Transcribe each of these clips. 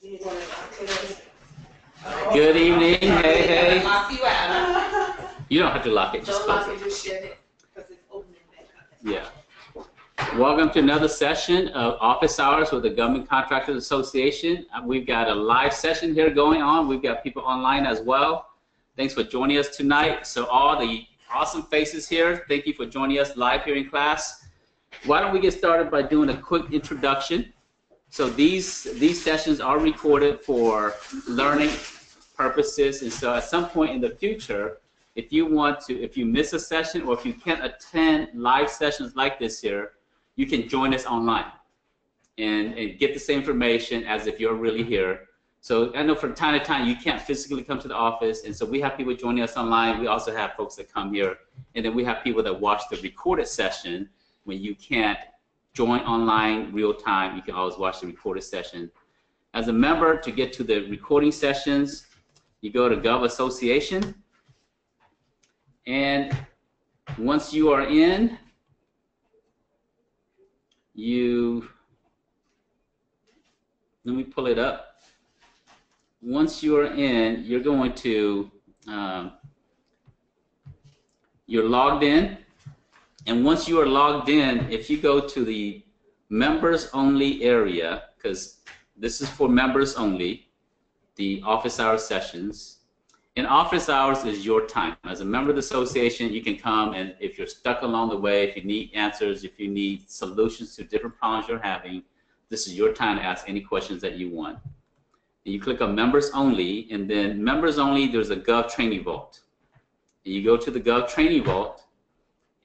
Good evening. Hey, hey. You don't have to lock it. Just close lock it. it, just shut it, because it's opening back up. Yeah. Welcome to another session of Office Hours with the Government Contractors Association. Uh, We've got a live session here going on. We've got people online as well. Thanks for joining us tonight. So all the awesome faces here, thank you for joining us live here in class. Why don't we get started by doing a quick introduction? So these these sessions are recorded for learning purposes, and so at some point in the future, if you want to, if you miss a session or if you can't attend live sessions like this here, you can join us online and, and get the same information as if you're really here. So I know from time to time you can't physically come to the office, and so we have people joining us online. We also have folks that come here, and then we have people that watch the recorded session when you can't join online real time. You can always watch the recorded session. As a member, to get to the recording sessions, you go to Gov Association, and once you are in, you, let me pull it up. Once you are in, you're going to, um, you're logged in. And once you are logged in, if you go to the members only area, because this is for members only, the office hour sessions, and office hours is your time. As a member of the association, you can come and if you're stuck along the way, if you need answers, if you need solutions to different problems you're having, this is your time to ask any questions that you want. And you click on members only, and then members only, there's a Gov Training Vault. And you go to the Gov Training Vault,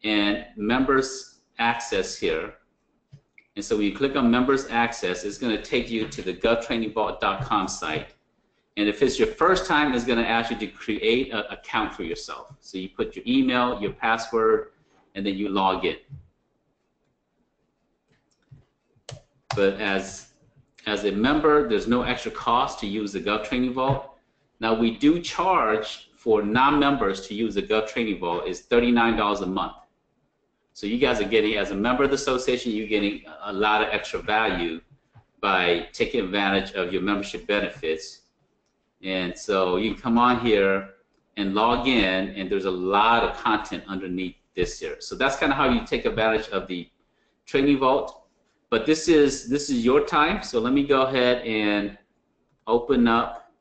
and members access here. And so when you click on members access, it's going to take you to the govtrainingvault.com site. And if it's your first time, it's going to ask you to create an account for yourself. So you put your email, your password, and then you log in. But as as a member, there's no extra cost to use the Gov Training Vault. Now we do charge for non-members to use the Gov Training Vault is $39 a month. So you guys are getting, as a member of the association, you're getting a lot of extra value by taking advantage of your membership benefits. And so you can come on here and log in, and there's a lot of content underneath this here. So that's kind of how you take advantage of the Training Vault. But this is this is your time. So let me go ahead and open up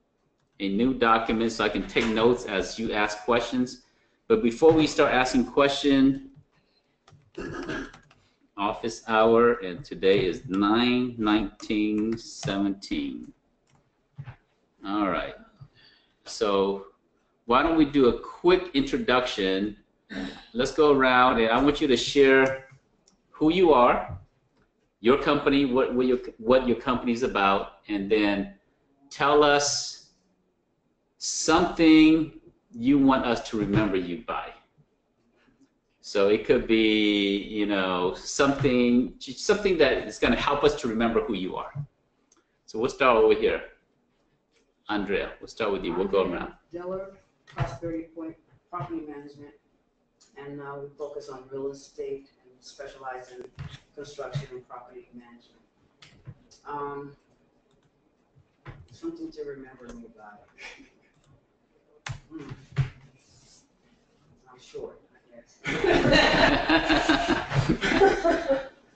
a new document so I can take notes as you ask questions. But before we start asking questions, office hour, and today is 9 19 17. All right. So why don't we do a quick introduction? Let's go around, and I want you to share who you are, your company, what, what your what your about, and then tell us something you want us to remember you by. So it could be, you know, something something that is going to help us to remember who you are. So we'll start over here. Andrea, we'll start with you. We'll go around. Deller Prosperity Point Property Management, and now we focus on real estate and specialize in construction and property management. Um, something to remember me by. Hmm. I'm short.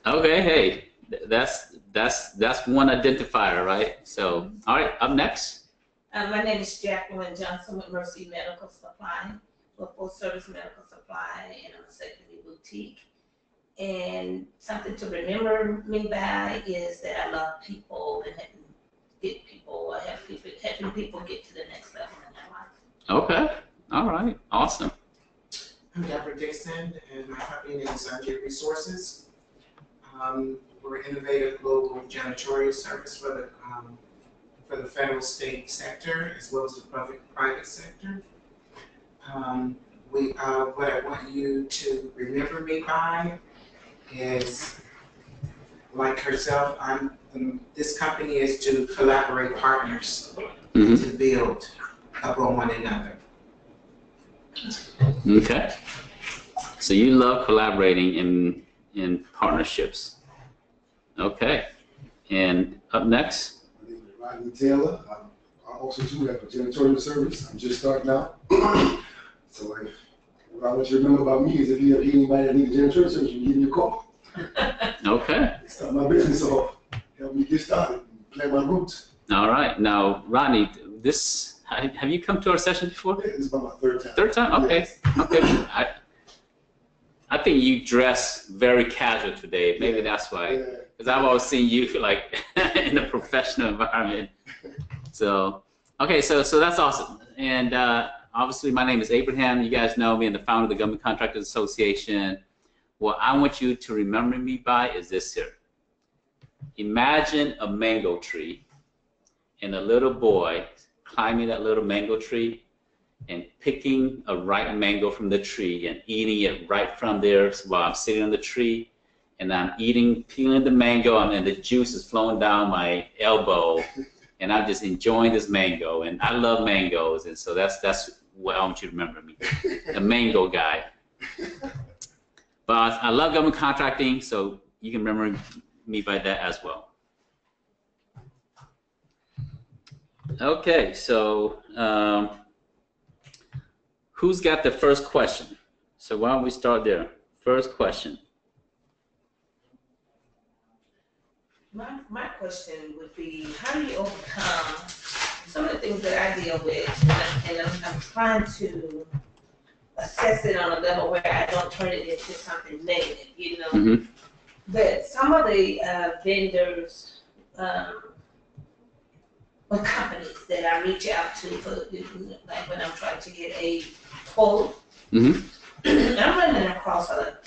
okay, hey, that's that's that's one identifier, right? So, all right, up next. Uh, my name is Jacqueline Johnson with Mercy Medical Supply, a full service medical supply and a secondary boutique. And something to remember me by is that I love people and get people, help people, helping people get to the next level in their life. Okay, all right, awesome. I'm Deborah Dixon, and my company name is Unjet Resources. Um, we're an innovative global janitorial service for the, um, for the federal state sector as well as the public private sector. Um, we, uh, what I want you to remember me by is, like herself, I'm, this company is to collaborate partners Mhm. to build upon one another. Okay. So you love collaborating in in partnerships. Okay. And up next, My name is Rodney Taylor. Um, I also too have a janitorial service. I'm just starting out. so if, what I want you to remember about me is if you have anybody that needs a janitorial service, you give me a call. Okay. Start my business off. Help me get started. Plant my roots. All right. Now, Rodney, this have you come to our session before? Yeah, this is about my third time. Third time? Okay. Yes. Okay. I, I think you dress very casual today. Maybe that's why. Yeah. Because I've always seen you like in a professional environment. So, okay, so so that's awesome. And uh, obviously, my name is Abraham. You guys know me. I'm the founder of the Government Contractors Association. What I want you to remember me by is this here. Imagine a mango tree and a little boy climbing that little mango tree and picking a ripe mango from the tree and eating it right from there while I'm sitting on the tree and I'm eating, peeling the mango, and the juice is flowing down my elbow, and I'm just enjoying this mango. And I love mangoes, and so that's that's what I want you to remember me, the mango guy. But I love government contracting, so you can remember me by that as well. Okay, so um, who's got the first question? So why don't we start there? First question. My, my question would be, how do you overcome some of the things that I deal with, and I'm, and I'm, I'm trying to assess it on a level where I don't turn it into something negative, you know? Mhm. But some of the uh, vendors, um, or companies that I reach out to for, like when I'm trying to get a quote, Mhm. I'm running across a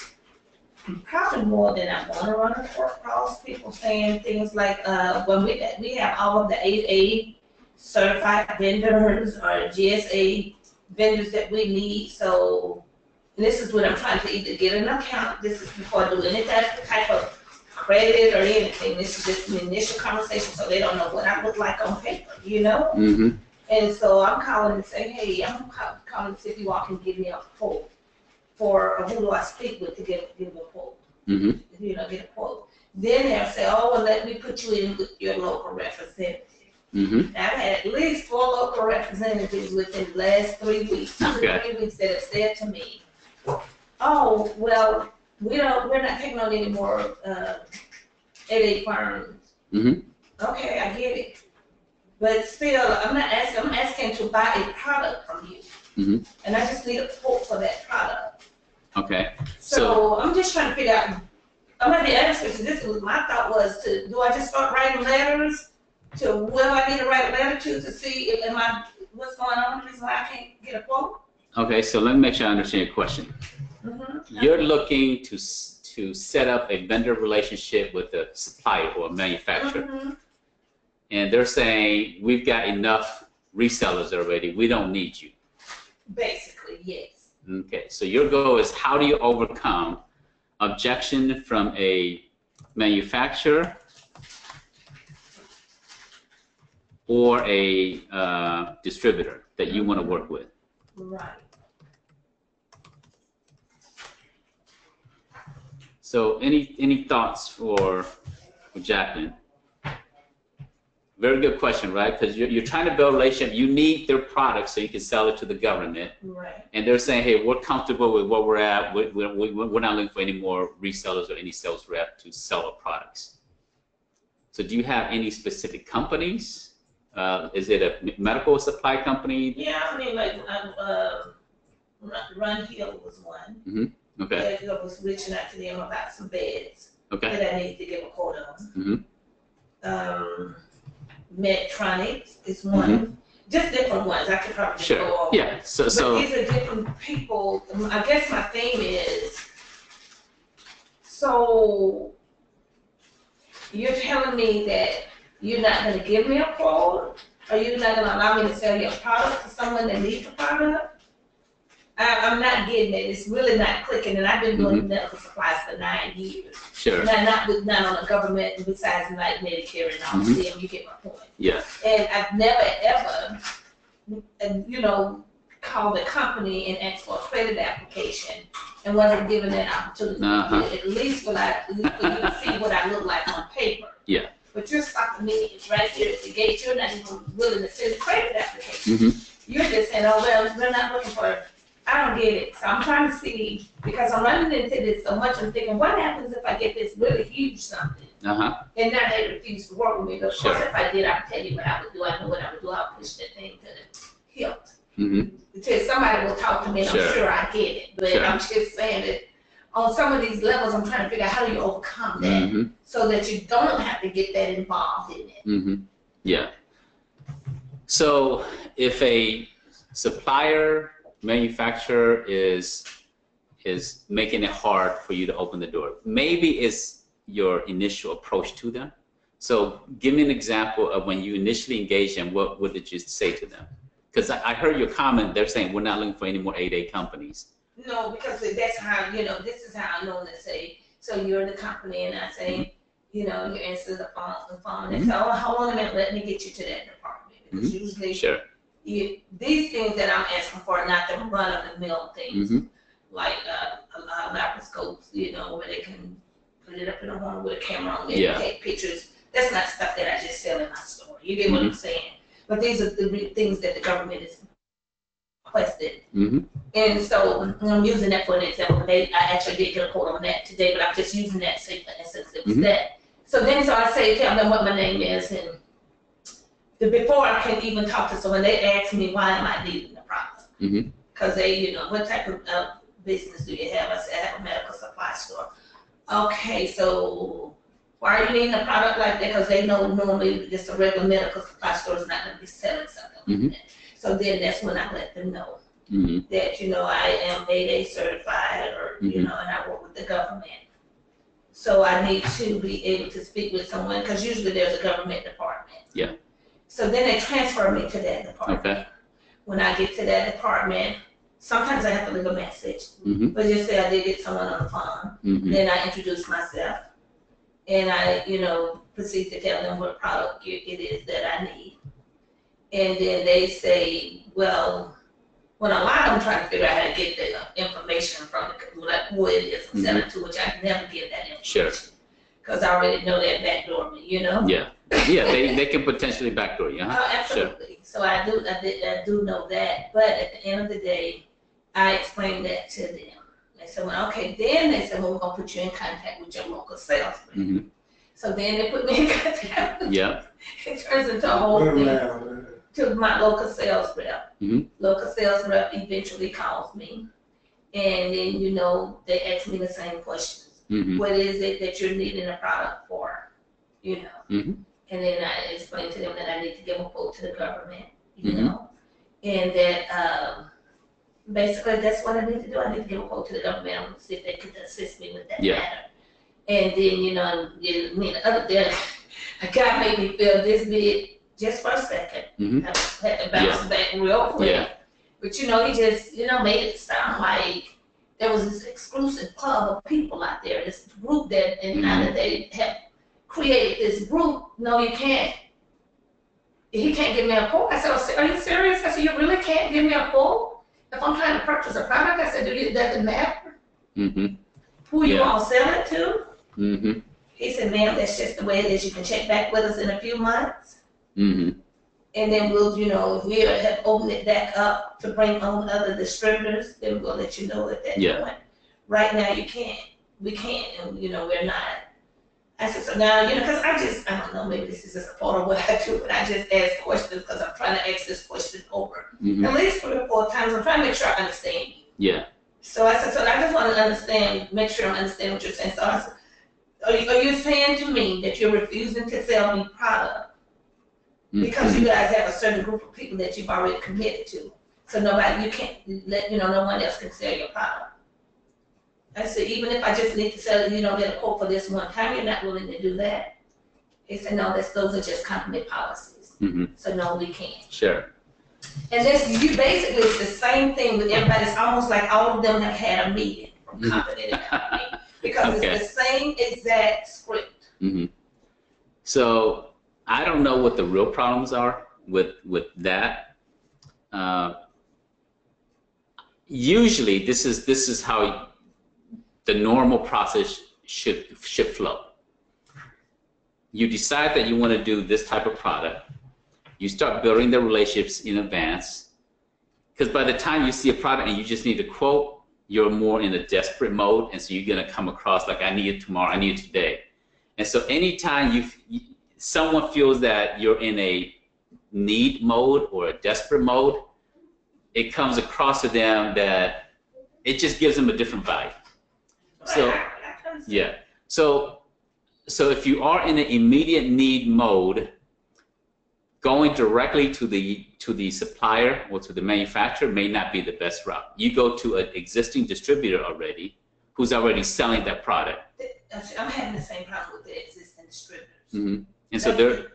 probably more than I want to run across people saying things like, uh, when we, we have all of the eight A certified vendors or GSA vendors that we need, so this is what I'm trying to either get an account, this is before I do any type type of credit or anything, this is just an initial conversation, so they don't know what I look like on paper, you know? Mm-hmm. And so I'm calling and saying, hey, I'm ca- calling to see if you all can give me a quote for, who do I speak with to get, give a quote? Mm-hmm. You know, get a quote. Then they'll say, oh, well, let me put you in with your local representative. Mm-hmm. I've had at least four local representatives within the last three weeks, two okay. three weeks that have said to me, oh, well, we don't, we're not taking on any more, uh, eight firms. Mhm. Okay, I get it. But still, I'm not asking, I'm asking to buy a product from you. Mhm. And I just need a quote for that product. Okay. So, So I'm just trying to figure out, I'm gonna be honest with you, this was, my thought was to, do I just start writing letters to whoever I need to write a letter to to see if, am I, what's going on, the reason why I can't get a quote? okay. So let me make sure I understand your question. You're looking to to set up a vendor relationship with a supplier or a manufacturer, Mhm. and they're saying we've got enough resellers already. We don't need you. Basically, yes. Okay. So your goal is how do you overcome objection from a manufacturer or a uh, distributor that you want to work with? Right. So any any thoughts for, for Jacqueline? Very good question, right? Because you're, you're trying to build a relationship. You need their product so you can sell it to the government. Right. And they're saying, hey, we're comfortable with what we're at. We, we, we, we're not looking for any more resellers or any sales rep to sell our products. So do you have any specific companies? Uh, is it a medical supply company? Yeah, I mean, like, um, uh, Run, Run Hill was one. Okay, That I was reaching out to them about some beds okay. that I need to give a quote on. Mhm. Um, Medtronic is one. Just different ones. I could probably go Sure. over. Yeah. So But so these are different people. I guess my theme is, so you're telling me that you're not gonna give me a quote? Or you're not gonna allow me to sell your product to someone that needs the product? I'm not getting it. It's really not clicking, and I've been doing medical supplies for nine years. sure. Not, not with, not on the government, besides like Medicare and all, Mhm. see, you get my point. Yeah. And I've never ever, you know, called a company and asked for a credit application and wasn't given that opportunity. Uh-huh. At least for like, at least for you to see what I look like on paper. Yeah. But you're stopping me right here at the gate, you're not even willing to send a credit application. Mhm. You're just saying, oh, well, we're not looking for, I don't get it, so I'm trying to see, because I'm running into this so much, I'm thinking, what happens if I get this really huge something? Uh-huh, And now they refuse to work with me, of course, Sure. if I did, I would tell you what I would do, I know what I would do, I'll push that thing to the hilt. mhm, Until somebody will talk to me, and I'm Sure. sure I get it, but Sure. I'm just saying that on some of these levels, I'm trying to figure out how do you overcome that, mhm, so that you don't have to get that involved in it. mhm, yeah. So if a supplier, manufacturer is, is making it hard for you to open the door, maybe it's your initial approach to them. So give me an example of when you initially engaged them, what, what did you say to them? Because I, I heard your comment, they're saying, we're not looking for any more 8A companies. No, because that's how, you know, this is how I know to say, so you're the company, and I say, mm-hmm. you know, you answer the phone, the phone, and mm-hmm. say, oh, hold on a minute, let me get you to that department. Because mm-hmm. usually, Sure. You, these things that I'm asking for are not the run of the mill things. Mhm. like uh, a lot of laparoscopes, you know, where they can put it up in a home with a camera on it Yeah. and take pictures. That's not stuff that I just sell in my store. You get what I'm saying? But these are the things that the government is requested. Mhm. And so I'm using that for an example. They, I actually did get a quote on that today, but I'm just using that instance it was Mhm. that. So then so I say, tell them what my name is and the, before I can even talk to someone, they ask me why am I needing the product? Mhm. Cause they, you know, what type of uh, business do you have? I said, I have a medical supply store. Okay, so why are you needing a product like that? Cause they know normally just a regular medical supply store is not gonna be selling something like that. So then that's when I let them know Mhm. that, you know, I am 8A certified or, you Mhm. know, and I work with the government. So I need to be able to speak with someone, because usually there's a government department. Yeah. So then they transfer me to that department. Okay. When I get to that department, sometimes I have to leave a message, Mhm. but just say I did get someone on the phone. Mhm. Then I introduce myself, and I, you know, proceed to tell them what product it it is that I need. And then they say, well, when a lot of them trying to figure out how to get the information from the, like, who it is and sell it to, which I never give that Mm-hmm. Sure. information. Cause I already know that back door, you know? Yeah. Yeah, they, they can potentially backdoor you, huh? Oh, absolutely. So I do, I did, I do know that, but at the end of the day, I explained that to them. They said, well, okay, then they said, well, we're gonna put you in contact with your local sales rep. Mhm. So then they put me in contact, with- Yeah. it turns into a whole Wait a thing to my local sales rep. Mhm. Local sales rep eventually calls me. And then, you know, they ask me the same questions. Mhm. What is it that you're needing a product for? You know? And then I explained to them that I need to give a quote to the government, you Mhm. know? And that, um, basically that's what I need to do. I need to give a quote to the government. I'm gonna see if they could assist me with that Yeah. matter. And then, you know, you, mean, the other day, a guy made me feel this big just for a second. Mhm. I had to bounce back real quick. Yeah. But you know, he just, you know, made it sound like there was this exclusive club of people out there, this group that, and now that they have created this group, no, you can't. He can't give me a quote. I said, "Oh, are you serious? I said, you really can't give me a quote? If I'm trying to purchase a product, I said, do you, does it matter Mhm. who you Yeah. all sell it to? Mhm. He said, ma'am, that's just the way it is. You can check back with us in a few months. Mhm. And then we'll, you know, if we have opened it back up to bring on other distributors, then we'll let you know at that Yeah. point. Right now, you can't, we can't, and, you know, we're not. I said, so now, you know, because I just, I don't know, maybe this is just a part of what I do, but I just ask questions because I'm trying to ask this question over Mhm. at least three or four times. I'm trying to make sure I understand you. Yeah. So I said, so I just want to understand, make sure I understand what you're saying. So I said, are you, are you saying to me that you're refusing to sell me product because Mhm. you guys have a certain group of people that you've already committed to. So nobody, you can't let, you know, no one else can sell your product. I said, even if I just need to sell, you know, get a quote for this one time, you're not willing to do that. He said, no, that's, those are just company policies. Mhm. So no, we can't. Sure. And this, you basically, it's the same thing with everybody. It's almost like all of them have had a meeting from company to company. Because Okay. it's the same exact script. hmm So I don't know what the real problems are with with that. Uh, usually, this is this is how the normal process should should flow. you decide that you want to do this type of product. You start building the relationships in advance. Because by the time you see a product and you just need a quote, you're more in a desperate mode. And so you're going to come across like, I need it tomorrow, I need it today. And so anytime you, someone feels that you're in a need mode or a desperate mode, it comes across to them that it just gives them a different vibe. So. Yeah. So, so if you are in an immediate need mode, going directly to the to the supplier or to the manufacturer may not be the best route. You go to an existing distributor already, who's already selling that product, I'm having the same problem with the existing distributors. hmm and so they're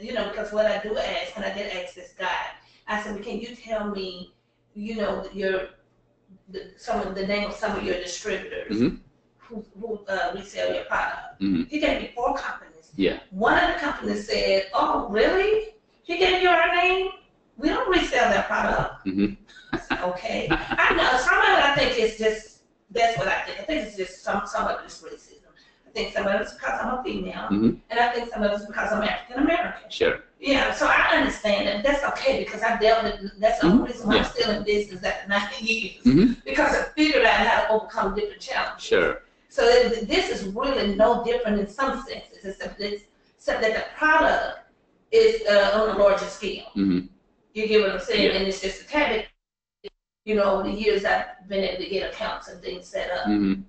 you know, because what I do ask, and I did ask this guy, I said, well, can you tell me, you know, your, the, some of the name of some of your distributors Mhm. who, who uh, resell your product? Mhm. He gave me four companies. Yeah. One of the companies said, oh, really? He gave you our name? We don't resell that product. Mhm. Okay. I know, some of it I think is just, that's what I think. I think it's just some, some of it is racism. I think some of it's because I'm a female, Mhm. and I think some of it's because I'm African American. sure. Yeah, so I understand that. That's okay because I dealt with. That's the only reason why I'm still in business after 90 years Mhm. because I figured out how to overcome different challenges. Sure. So this is really no different in some senses, except that, except that the product is uh, on a larger scale. Mhm. You get what I'm saying? Yeah. And it's just a tactic. You know, over the years I've been able to get accounts and things set up. Mhm.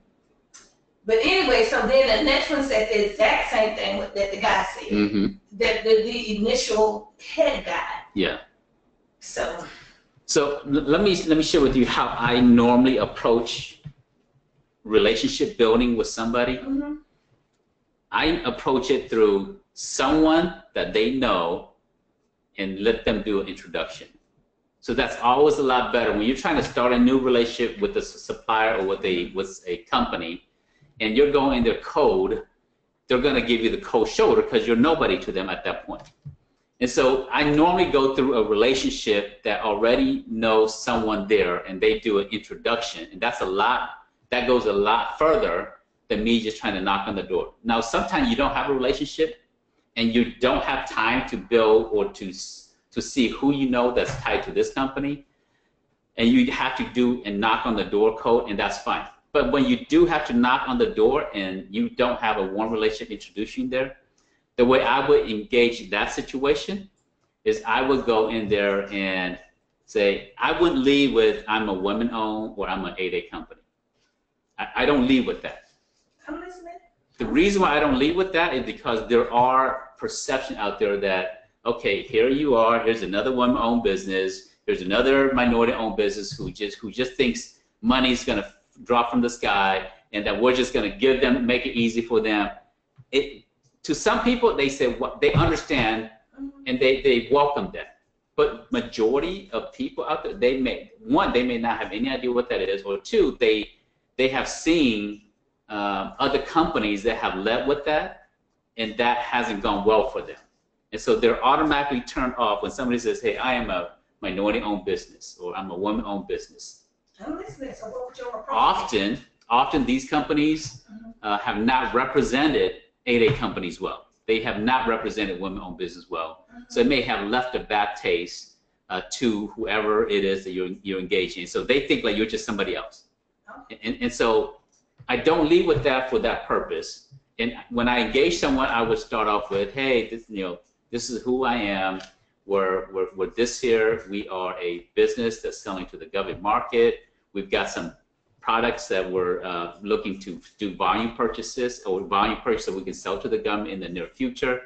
But anyway, so then the next one said the exact same thing that the guy said. That the, the initial head guy. Yeah. So. So let me let me share with you how I normally approach relationship building with somebody. mhm. I approach it through someone that they know and let them do an introduction. So that's always a lot better when you're trying to start a new relationship with a supplier or with a with a company, and you're going their code. They're going to give you the cold shoulder because you're nobody to them at that point. And so I normally go through a relationship that already knows someone there, and they do an introduction, and that's a lot. That goes a lot further than me just trying to knock on the door. Now, sometimes you don't have a relationship and you don't have time to build or to to see who you know that's tied to this company, and you have to do and knock on the door code, and that's fine. But when you do have to knock on the door and you don't have a warm relationship introducing there, the way I would engage that situation is I would go in there and say, I wouldn't lead with I'm a woman owned or I'm an 8A company. I, I don't lead with that. I'm listening. The reason why I don't lead with that is because there are perception out there that, okay, here you are, here's another woman-owned business, here's another minority-owned business who just who just thinks money's gonna drop from the sky and that we're just gonna give them, make it easy for them. It to some people they say what they understand and they, they welcome that. But majority of people out there, they may one, they may not have any idea what that is, or two, they they have seen um, other companies that have led with that, and that hasn't gone well for them. And so they're automatically turned off when somebody says, "Hey, I am a minority-owned business," or "I'm a woman-owned business." I'm listening. So what would your approach? be? Often, often these companies uh, have not represented 8A companies well. They have not represented women-owned business well. So it may have left a bad taste uh, to whoever it is that you're, you're engaging. So they think like you're just somebody else. And, and so I don't lead with that for that purpose. And when I engage someone, I would start off with, hey, this, you know, this is who I am. We're, we're, we're this here. We are a business that's selling to the government market. We've got some products that we're uh, looking to do volume purchases or volume purchase that we can sell to the government in the near future.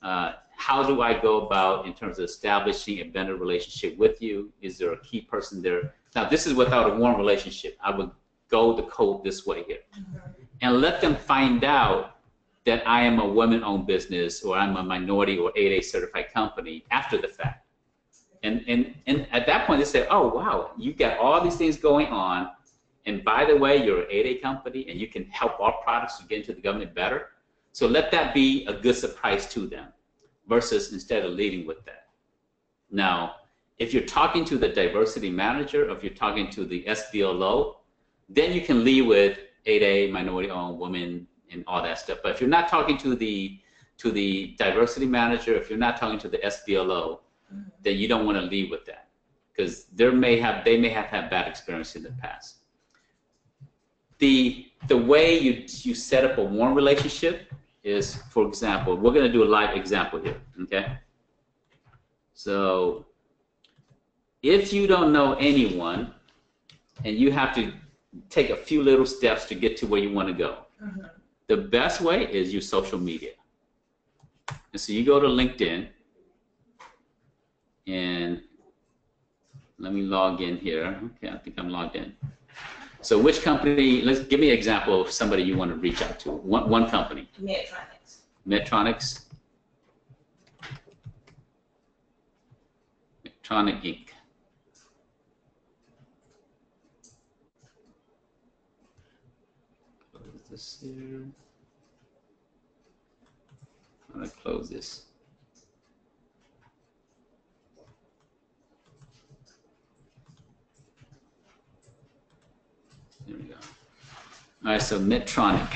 Uh, how do I go about in terms of establishing a vendor relationship with you? Is there a key person there? Now, this is without a warm relationship. I would go the code this way here and let them find out that I am a women-owned business or I'm a minority or 8A certified company after the fact. And, and, and at that point, they say, oh, wow, you got all these things going on. And by the way, you're an 8A company and you can help our products to get into the government better. So let that be a good surprise to them versus instead of leading with that. Now, if you're talking to the diversity manager, if you're talking to the SBLO, then you can lead with 8A, minority owned, women, and all that stuff. But if you're not talking to the to the diversity manager, if you're not talking to the SBLO, then you don't want to leave with that because there may have they may have had bad experience in the past. The the way you you set up a warm relationship is, for example, we're going to do a live example here, okay? So if you don't know anyone and you have to take a few little steps to get to where you want to go, Mhm. the best way is use social media. And so you go to LinkedIn and let me log in here. Okay, I think I'm logged in. So which company, let's give me an example of somebody you want to reach out to. One, one company, Medtronics. Medtronics. Medtronic Inc. Close this here. I'm gonna close this. There we go. All right, so Medtronic.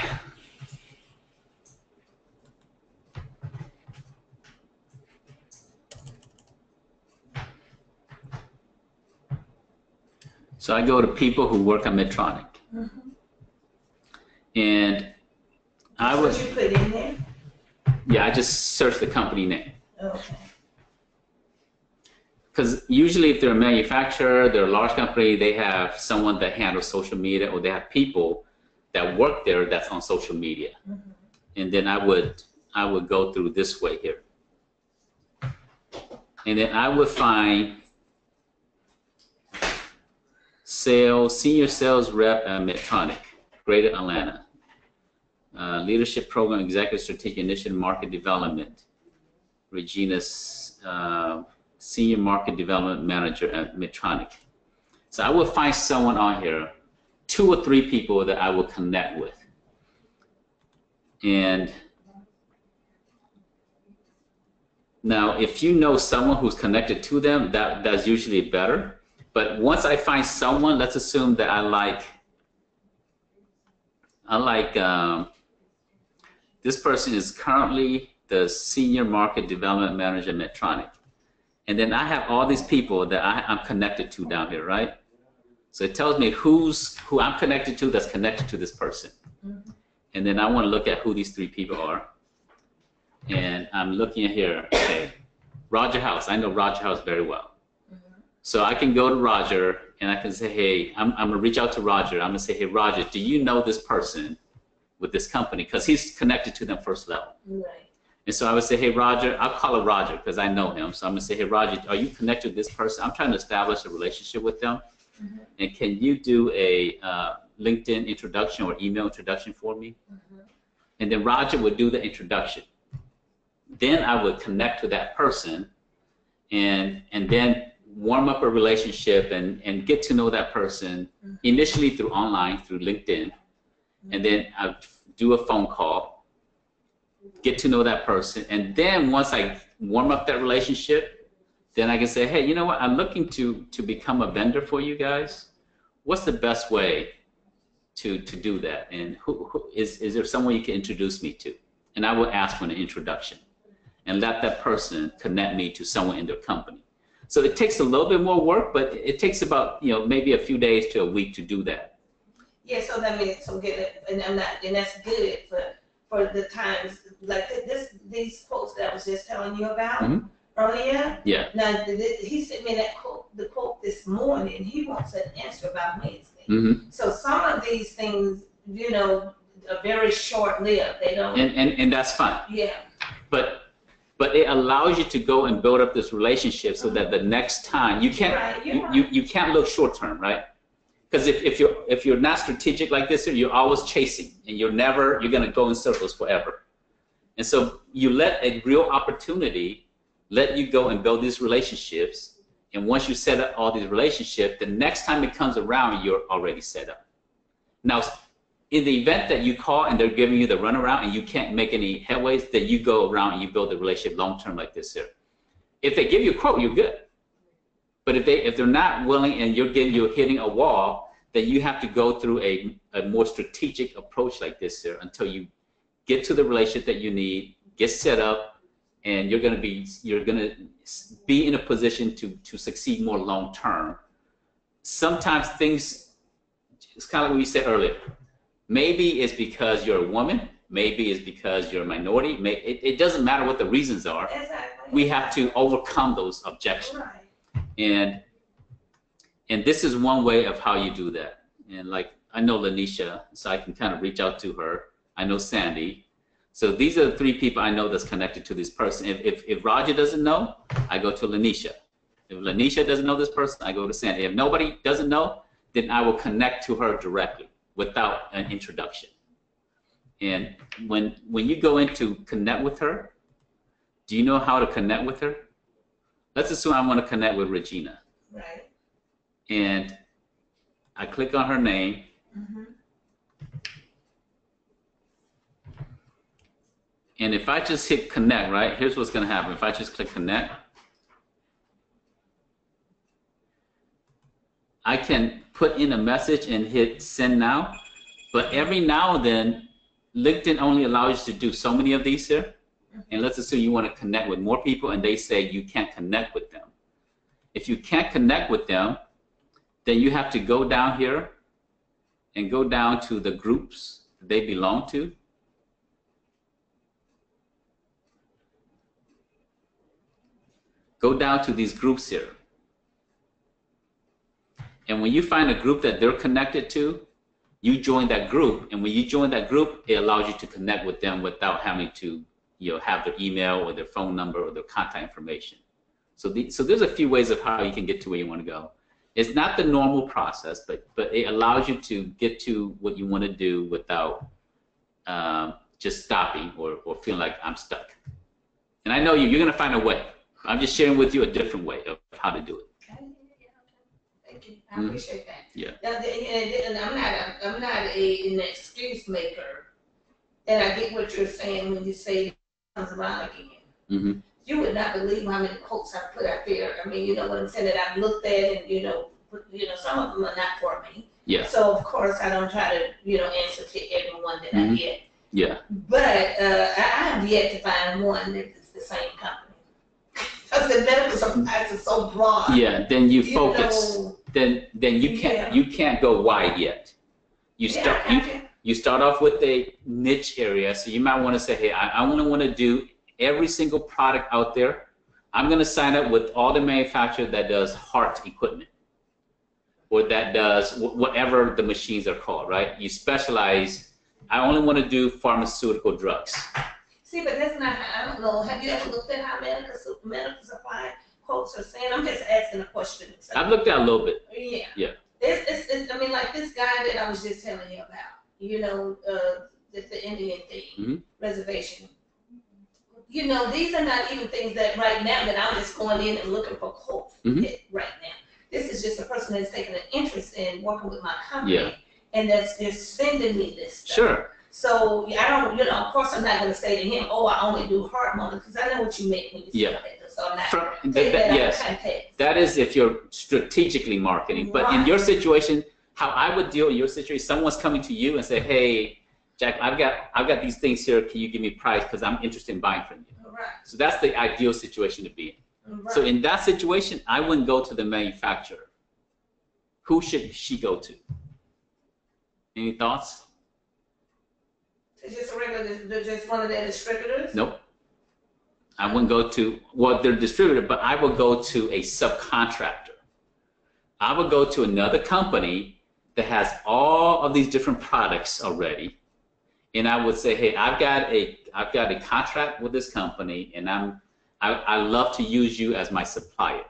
So I go to people who work on Medtronic, Mhm. and I What was you put in there? yeah I just search the company name Okay. because usually if they're a manufacturer, they're a large company, they have someone that handles social media or they have people that work there that's on social media, Mhm. and then I would I would go through this way here, and then I would find sales senior sales rep at Medtronic, Greater Atlanta. Uh, leadership program, executive strategic initiative, market development. Regina's uh, senior market development manager at Medtronic. So I will find someone on here, two or three people that I will connect with. And now, if you know someone who's connected to them, that, that's usually better. But once I find someone, let's assume that I like, I like, um, this person is currently the senior market development manager at Medtronic. And then I have all these people that I, I'm connected to down here, right? So it tells me who's who I'm connected to that's connected to this person. Mhm. And then I want to look at who these three people are. And I'm looking at here, okay, Roger House. I know Roger House very well. Mhm. So I can go to Roger and I can say, hey, I'm, I'm gonna reach out to Roger. I'm gonna say, hey, Roger, do you know this person with this company? Because he's connected to them first level. Right. And so I would say, hey, Roger, I'll call it Roger because I know him. So I'm gonna say, hey, Roger, are you connected to this person? I'm trying to establish a relationship with them. Mhm. And can you do a uh, LinkedIn introduction or email introduction for me? Mhm. And then Roger would do the introduction. Then I would connect to that person and and then warm up a relationship and, and get to know that person Mhm. initially through online, through LinkedIn. And then I do a phone call, get to know that person. And then once I warm up that relationship, then I can say, hey, you know what? I'm looking to to become a vendor for you guys. What's the best way to to do that? And who, who is is there someone you can introduce me to? And I will ask for an introduction, and let that person connect me to someone in their company. So it takes a little bit more work, but it takes about you know maybe a few days to a week to do that. Yeah, so that means, so get it, and I'm not, and that's good for, for the times, like th- this, these quotes that I was just telling you about Mhm. Earlier. Yeah. Now, he sent me that quote, the quote this morning, he wants an answer by Wednesday. hmm So some of these things, you know, are very short-lived, they don't, And, and and that's fine. yeah, but but it allows you to go and build up this relationship so that the next time you can't Right, you, right. you, you can't look short term right because if, if you're if you're not strategic like this you're always chasing and you're never you're going to go in circles forever and so you let a real opportunity let you go and build these relationships and once you set up all these relationships the next time it comes around you're already set up now in the event that you call and they're giving you the runaround and you can't make any headways, then you go around and you build a relationship long term like this here. If they give you a quote, you're good. But if they if they're not willing and you're getting you're hitting a wall, then you have to go through a, a more strategic approach like this here until you get to the relationship that you need, get set up, and you're gonna be you're gonna be in a position to to succeed more long term. Sometimes things, it's kind of like what you said earlier. Maybe it's because you're a woman. Maybe it's because you're a minority. May, it, it doesn't matter what the reasons are. Exactly. We have to overcome those objections Right. and and this is one way of how you do that and like i know lanisha so i can kind of reach out to her i know sandy so these are the three people i know that's connected to this person. If, if, if roger doesn't know i go to lanisha. If lanisha doesn't know this person i go to sandy. If nobody doesn't know then i will connect to her directly without an introduction. And when when you go in to connect with her do you know how to connect with her? Let's assume i want to connect with regina. Right. and I click on her name, Mhm. And if I just hit connect, right, here's what's gonna happen. If I just click connect, I can put in a message and hit send now, but every now and then, LinkedIn only allows you to do so many of these here. And let's assume you wanna connect with more people and they say you can't connect with them. If you can't connect with them, then you have to go down here and go down to the groups they belong to. Go down to these groups here. And when you find a group that they're connected to, you join that group. And when you join that group, it allows you to connect with them without having to you know, have their email or their phone number or their contact information. So, the, so there's a few ways of how you can get to where you want to go. It's not the normal process, but but it allows you to get to what you want to do without um, just stopping or, or feeling like I'm stuck. And I know you, you're going to find a way. I'm just sharing with you a different way of how to do it. Okay. Thank you. I Mhm. appreciate that. Yeah. And, I'm not, a, I'm not a, an excuse maker. And I get what you're saying when you say it comes around again. Mm-hmm. You would not believe how many quotes I put out there. I mean, you know what I'm saying, that I've looked at and, you know, you know, some of them are not for me. Yeah. So of course, I don't try to, you know, answer to everyone that I Mhm. get. Yeah. But, uh, I, I have yet to find one that is the same company. Because the medical supplies are so broad. Yeah. Then you You focus. know, Then then you can't Yeah. you can't go wide yet. You yeah, start you, you start off with a niche area. So you might want to say, hey, I, I want to want to do every single product out there. I'm going to sign up with all the manufacturer that does heart equipment or that does whatever the machines are called, right? You specialize. I only want to do pharmaceutical drugs. See, but that's not, how, I don't know, have you ever looked at how medical, medical supply quotes are saying? I'm just asking a question. So- I've looked at a little bit. Yeah. Yeah. It's, it's, it's, I mean, like this guy that I was just telling you about, you know, uh, the, the Indian thing, Mhm. reservation. You know, these are not even things that right now that I'm just going in and looking for quotes Mhm. right now. This is just a person that's taking an interest in working with my company. Yeah. And that's just sending me this stuff. Sure. So I don't, you know, of course, I'm not going to say to him, "Oh, I only do heart monitor," because I know what you meant when you said Yeah. that. So I'm not From, that, that yes. context. That is if you're strategically marketing. But in your situation, how I would deal in your situation, someone's coming to you and say, "Hey, Jack, I've got I've got these things here. Can you give me price? Because I'm interested in buying from you." Right. So that's the ideal situation to be in. Right. So in that situation, I wouldn't go to the manufacturer. Who should she go to? Any thoughts? It's just a regular, they're just one of their distributors. Nope. I wouldn't go to well, they're distributor, but I would go to a subcontractor. I would go to another company that has all of these different products already, and I would say, hey, I've got a I've got a contract with this company, and I'm I, I love to use you as my supplier.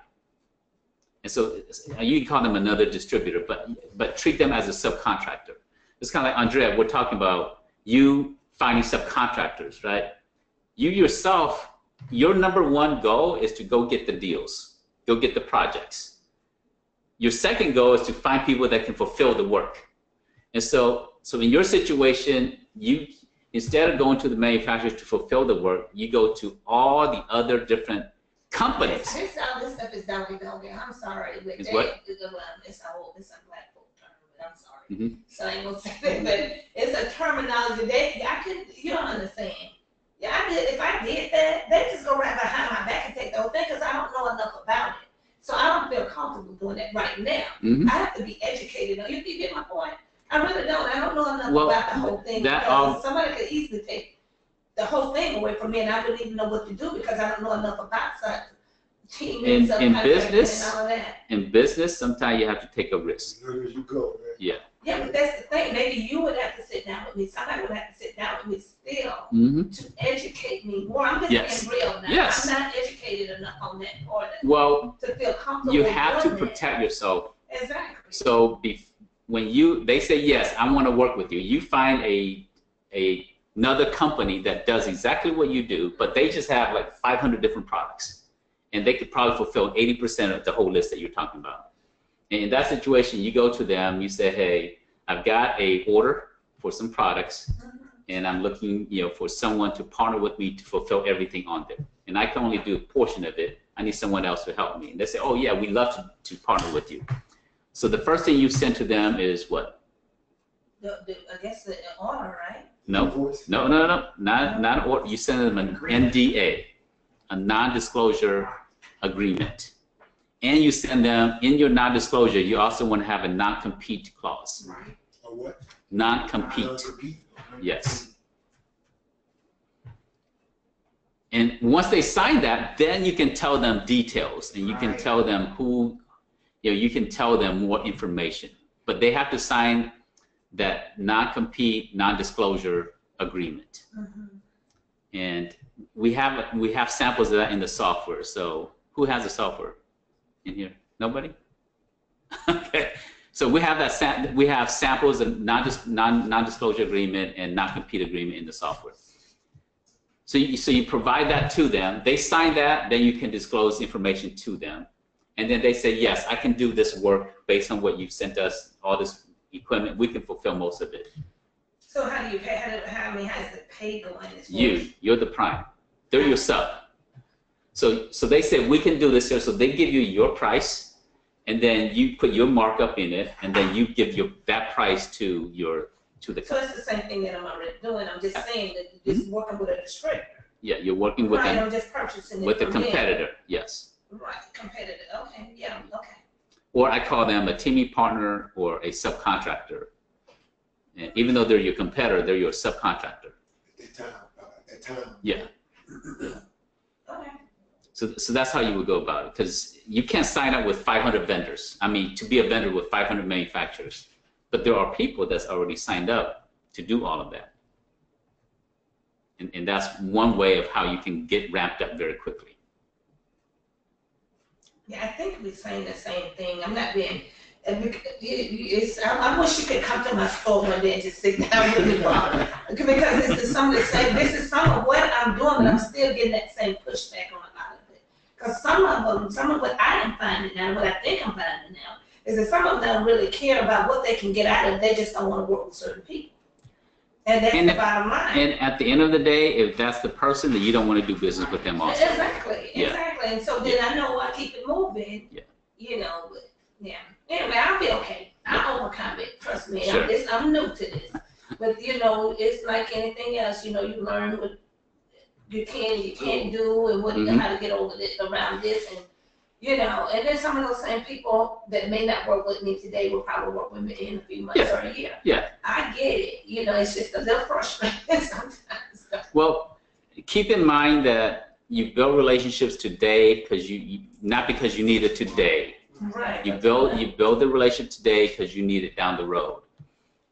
And so you can call them another distributor, but but treat them as a subcontractor. It's kind of like Andrea, we're talking about you finding subcontractors, right? You yourself, your number one goal is to go get the deals, go get the projects. Your second goal is to find people that can fulfill the work. And so, so in your situation, you instead of going to the manufacturers to fulfill the work, you go to all the other different companies. This, all this stuff is doggy. I'm sorry. It's that- what? It's a, it's a whole, black folk term, but I'm sorry. Mhm. So I ain't gonna say that, but it's a terminology that I could, you don't understand. Yeah, I did, if I did that, they just go right behind my back and take the whole thing, cause I don't know enough about it. So I don't feel comfortable doing that right now. Mhm. I have to be educated, on you, you get my point? I really don't, I don't know enough Well, about the whole thing, that, because um, somebody could easily take the whole thing away from me, and I wouldn't even know what to do, because I don't know enough about such In- in business- and all of that. In business, sometimes you have to take a risk. As long as you go, man. Yeah, but that's the thing, maybe you would have to sit down with me, somebody would have to sit down with me still hmm to educate me more. I'm just Yes. being real now. Yes. I'm not educated enough on that part Well, to feel comfortable. you have to doing that. protect yourself. Exactly. So be, when you they say yes, I want to work with you. You find a a another company that does exactly what you do, but they just have like 500 different products, and they could probably fulfill 80% of the whole list that you're talking about. And in that situation, you go to them, you say, hey, I've got a order for some products, and I'm looking, you know, for someone to partner with me to fulfill everything on there. And I can only do a portion of it. I need someone else to help me. And they say, oh yeah, we'd love to, to partner with you. So the first thing you send to them is what? The, the, I guess the order, right? No, Invoice? no, no, no, not not order. You send them an NDA, a non-disclosure agreement, and you send them in your non-disclosure. You also want to have a non-compete clause. Right. A what? Non-compete. Non-compete. Yes. And once they sign that, then you can tell them details and you can tell them who, you know, you can tell them more information. But they have to sign that non-compete, non-disclosure agreement. Mm-hmm. And we have we have samples of that in the software. So who has the software in here? Nobody? okay. So we have that we have samples of non non non-disclosure agreement and non-compete agreement in the software. So you, so you provide that to them. They sign that, then you can disclose information to them, and then they say yes, I can do this work based on what you've sent us. All this equipment, we can fulfill most of it. So how do you pay, how do, how, I mean, how does the pay go in? You, you're the prime. They're your sub. So, so they say we can do this here. So they give you your price, and then you put your markup in it, and then you give your that price to your to the. So it's the same thing that I'm already doing, I'm just saying that you're just working with a distributor. Yeah, you're working with Right, an, I'm just purchasing with a from them. competitor. Yes. Right, competitor, okay, yeah, okay. Or I call them a teaming partner or a subcontractor. And even though they're your competitor, they're your subcontractor. At that time, uh, at that time. Yeah. So, so that's how you would go about it, because you can't sign up with 500 vendors. I mean, to be a vendor with 500 manufacturers, but there are people that's already signed up to do all of that. And, and that's one way of how you can get ramped up very quickly. Yeah, I think we're saying the same thing. I'm not being, it's, I, wish you could come to my store one day and just sit down with me, Because this is some of the same, this is some of what I'm doing, but I'm still getting that same pushback on. Because some of them, some of what I am finding now, what I think I'm finding now, is that some of them really care about what they can get out of it, they just don't want to work with certain people. And that's And- the bottom line. And at the end of the day, if that's the person, then you don't want to do business with them also. Exactly, Yeah. exactly, and so then I know I keep it moving. Yeah. You know, but, yeah, anyway, I'll be okay, I'll overcome it, trust me, Sure. I'm I'm new to this. But, you know, it's like anything else, you know, you learn what you can, you can't do, and what, Mhm. how to get over it, around this, and, you know, and then some of those same people that may not work with me today will probably work with me in a few months Yeah. or a year. Yeah. I get it, you know, it's just a little frustrating sometimes. Well, keep in mind that you build relationships today because you, you not because you need it today. Right. You build you build the relationship today because you need it down the road.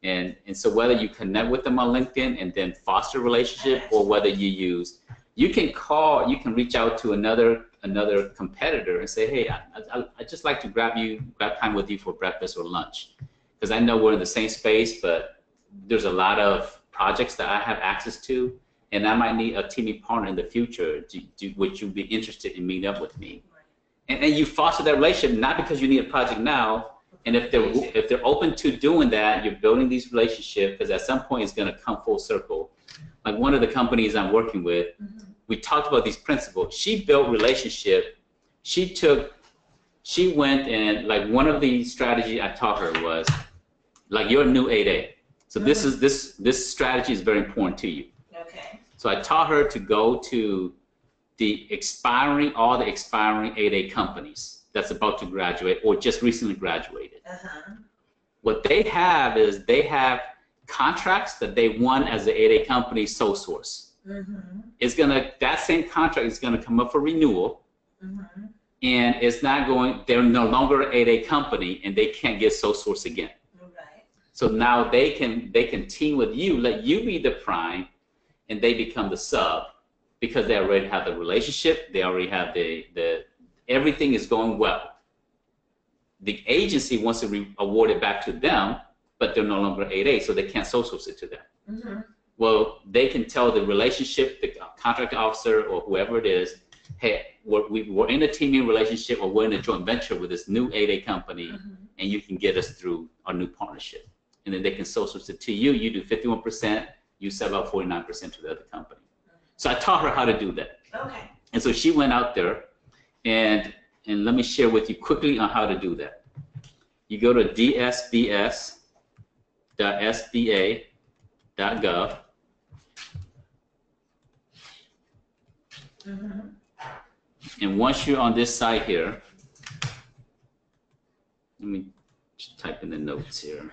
And and so whether you connect with them on LinkedIn and then foster relationship or whether you use you can call you can reach out to another another competitor and say hey I, I, I just like to grab you grab time with you for breakfast or lunch. Because I know we're in the same space but there's a lot of projects that I have access to and I might need a teaming partner in the future do, do, would you be interested in meeting up with me. And, and you foster that relationship not because you need a project now and if they're if they're open to doing that, you're building these relationships because at some point it's going to come full circle. Like one of the companies I'm working with, Mhm. we talked about these principles. She built relationship. She took, she went and like one of the strategy I taught her was like you're new 8A. So this is this this strategy is very important to you. Okay. So I taught her to go to the expiring, all the expiring 8A companies that's about to graduate or just recently graduated. Uh-huh. What they have is they have contracts that they won as the 8A company sole source. Mm-hmm. It's gonna, that same contract is gonna come up for renewal Mm-hmm. and it's not going, they're no longer an 8A company and they can't get sole source again. Right. So now they can they can team with you, let you be the prime, and they become the sub because they already have the relationship. They already have the the everything is going well. The agency wants to re- award it back to them, but they're no longer 8A, so they can't social it to them. Mm-hmm. Well, they can tell the relationship, the contract officer or whoever it is, hey, we're, we, we're in a teaming relationship or we're in a joint venture with this new 8A company Mm-hmm. and you can get us through our new partnership. And then they can social it to you. You do 51%, you sell out 49% to the other company. So I taught her how to do that. Okay. And so she went out there and and let me share with you quickly on how to do that. You go to dsbs.sba.gov Mm-hmm. and once you're on this site here, let me just type in the notes here.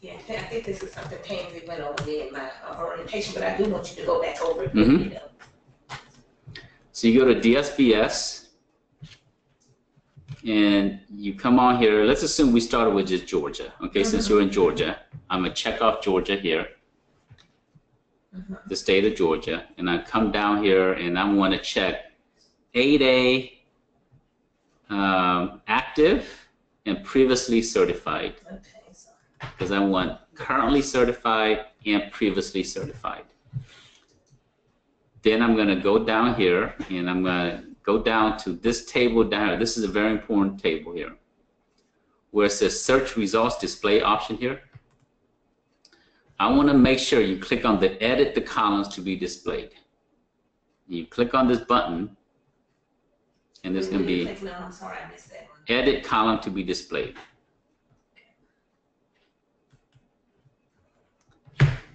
Yeah, I think- this is something Pansy went over in my uh, orientation, but I do want you to go back over it. Mhm. you know. So you go to DSBS and you come on here. Let's assume we started with just Georgia. Okay, since you're in Georgia, I'm gonna check off Georgia here, Mhm. the state of Georgia, and I come down here and I want to check 8A um, active and previously certified Okay, because I want currently certified and previously certified. Then I'm going to go down here and I'm going to go down to this table down here. This is a very important table here where it says search results display option here. I want to make sure you click on the edit the columns to be displayed. You click on this button and there's going to be I'm sorry, I missed that one. edit column to be displayed.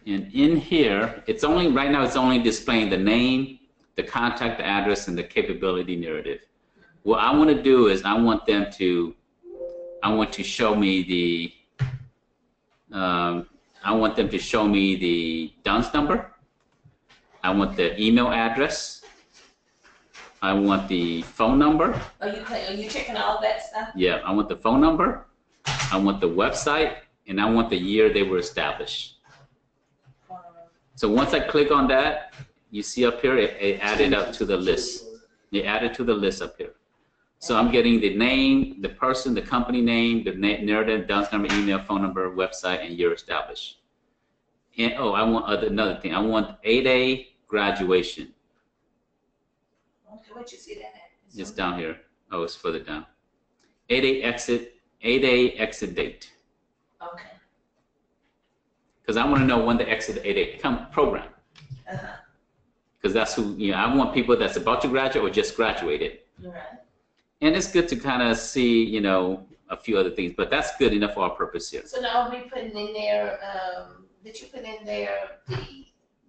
And in here, it's only, right now, it's only displaying the name, the contact, address, and the capability narrative. What I want to do is I want them to, I want to show me the, um, I want them to show me the DUNS number. I want the email address. I want the phone number. Are you, are you checking all that stuff? Yeah, I want the phone number, I want the website, and I want the year they were established. So once I click on that, you see up here, it, it added up to the list. It added to the list up here. So I'm getting the name, the person, the company name, the na- narrative, DUNS number, email, phone number, website, and year established. And, oh, I want other, another thing, I want 8A graduation. Where'd you see that at? It's down here. Oh, it's further down. 8A exit, 8A exit date. Okay, Because I want to know when the exit 8A come program. uh-huh, Because that's who, you know, I want people that's about to graduate or just graduated. right. And it's good to kind of see, you know, a few other things, but that's good enough for our purpose here. So now are we putting in there, um, did you put in there the,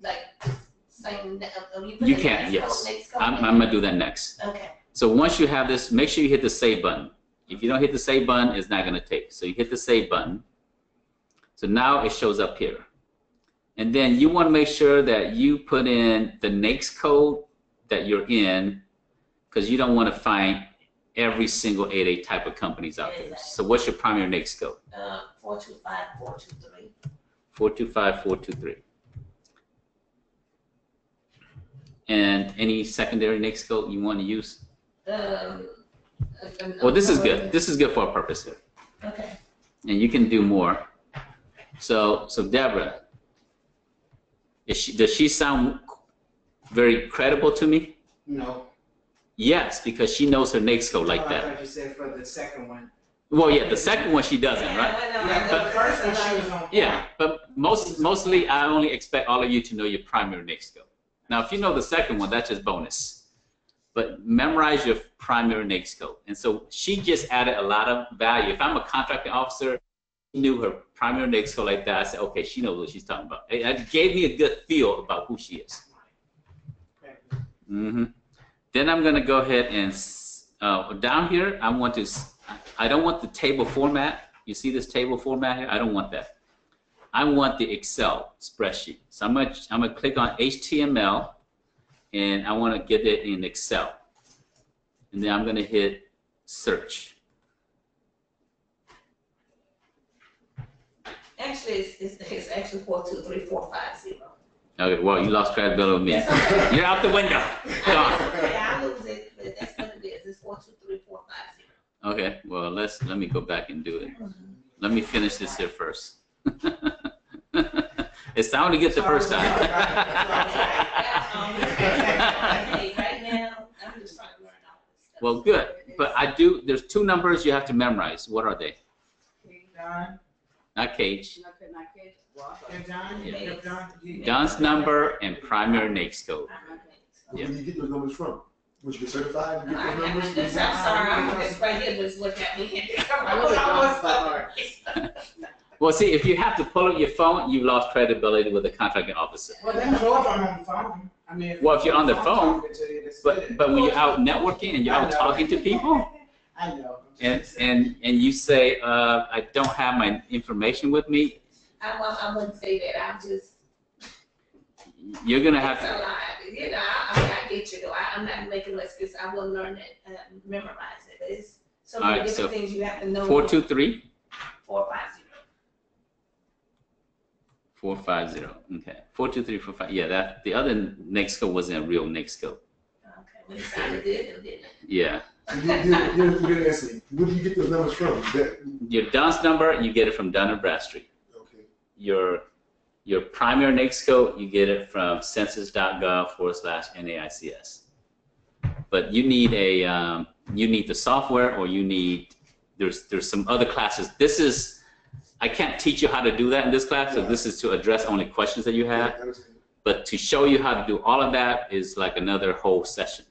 like, the same, uh, you You can, yes. code, I'm. I'm going to do that next. Okay, So once you have this, make sure you hit the save button. If you don't hit the save button, it's not going to take. So you hit the save button. So now it shows up here. And then you want to make sure that you put in the NAICS code that you're in because you don't want to find every single 8A type of companies out there. So what's your primary NAICS code? uh, four two five, four two three. 425423. And any secondary NAICS code you want to use? Um. Well, this is good. This is good for our purpose here. Okay, and you can do more. So, so Deborah, is she, does she sound very credible to me? No. Yes, because she knows her NAICS code like Oh, I that. thought you said for the second one. Well, yeah, the second one she doesn't, right? Yeah, the uh, first one she was on. Yeah, but most mostly I only expect all of you to know your primary NAICS code. Now, if you know the second one, that's just bonus. But memorize your primary NAICS code. And so she just added a lot of value. If I'm a contracting officer, she knew her primary NAICS code like that. I said, okay, she knows what she's talking about. It, it gave me a good feel about who she is. hmm Then I'm going to go ahead and uh, down here. I want to. I don't want the table format. You see this table format here? I don't want that. I want the Excel spreadsheet. So I'm going to I'm going to click on HTML, and I want to get it in Excel. And then I'm going to hit search. Actually, it's, it's, it's actually four, two, three, four, five, zero. Okay, well, you lost credibility with me. That's okay. You're out the window. Gone. Okay, I lose it, but that's what it is. It's four, two, three, four, five, zero. Okay, well, let's let me go back and do it. Mm-hmm. Let me finish this here first. It's time to get the first time. Hey, right now, I'm just trying to learn all this stuff. well, good. But I do. There's two numbers you have to memorize. What are they? Don, Not Cage. Not that, not Kate? Well, I and Don, you have Don. you- DUNS number and primary NAICS code. Where do you get those numbers from? Was you get certified? You I, get those I, I numbers? just, I'm sorry, I'm just right here, just look at me. I really don't. Well, see, if you have to pull up your phone, you've lost credibility with the contracting officer. Well, then go if I'm on the phone. I mean. Well, if you're on the phone, talking to you, that's But but when you're out networking and you're out talking to people, I know. and and and you say, uh, I don't have my information with me, I, I, I wouldn't say that, I'm just, you're gonna it's have a to. lot, you know, I, I mean, I get you though, I, I'm not making an excuse, I will learn it, uh, memorize it, but it's so many right, different so things you have to know. Four two three Four, five, zero. four five zero. Okay, four two three four five. Yeah, that the other NAICS code wasn't a real NAICS code. Okay, but it sounded it didn't. Yeah, You didn't, you didn't, you didn't answer me. Where do you get those numbers from? That, your DUNS number you get it from Dun and Bradstreet. okay. Your your primary NAICS code you get it from census.gov forward slash NAICS. But you need a um, you need the software or you need there's there's some other classes. This is I can't teach you how to do that in this class, so this is to address only questions that you have. understand. But to show you how to do all of that is like another whole session.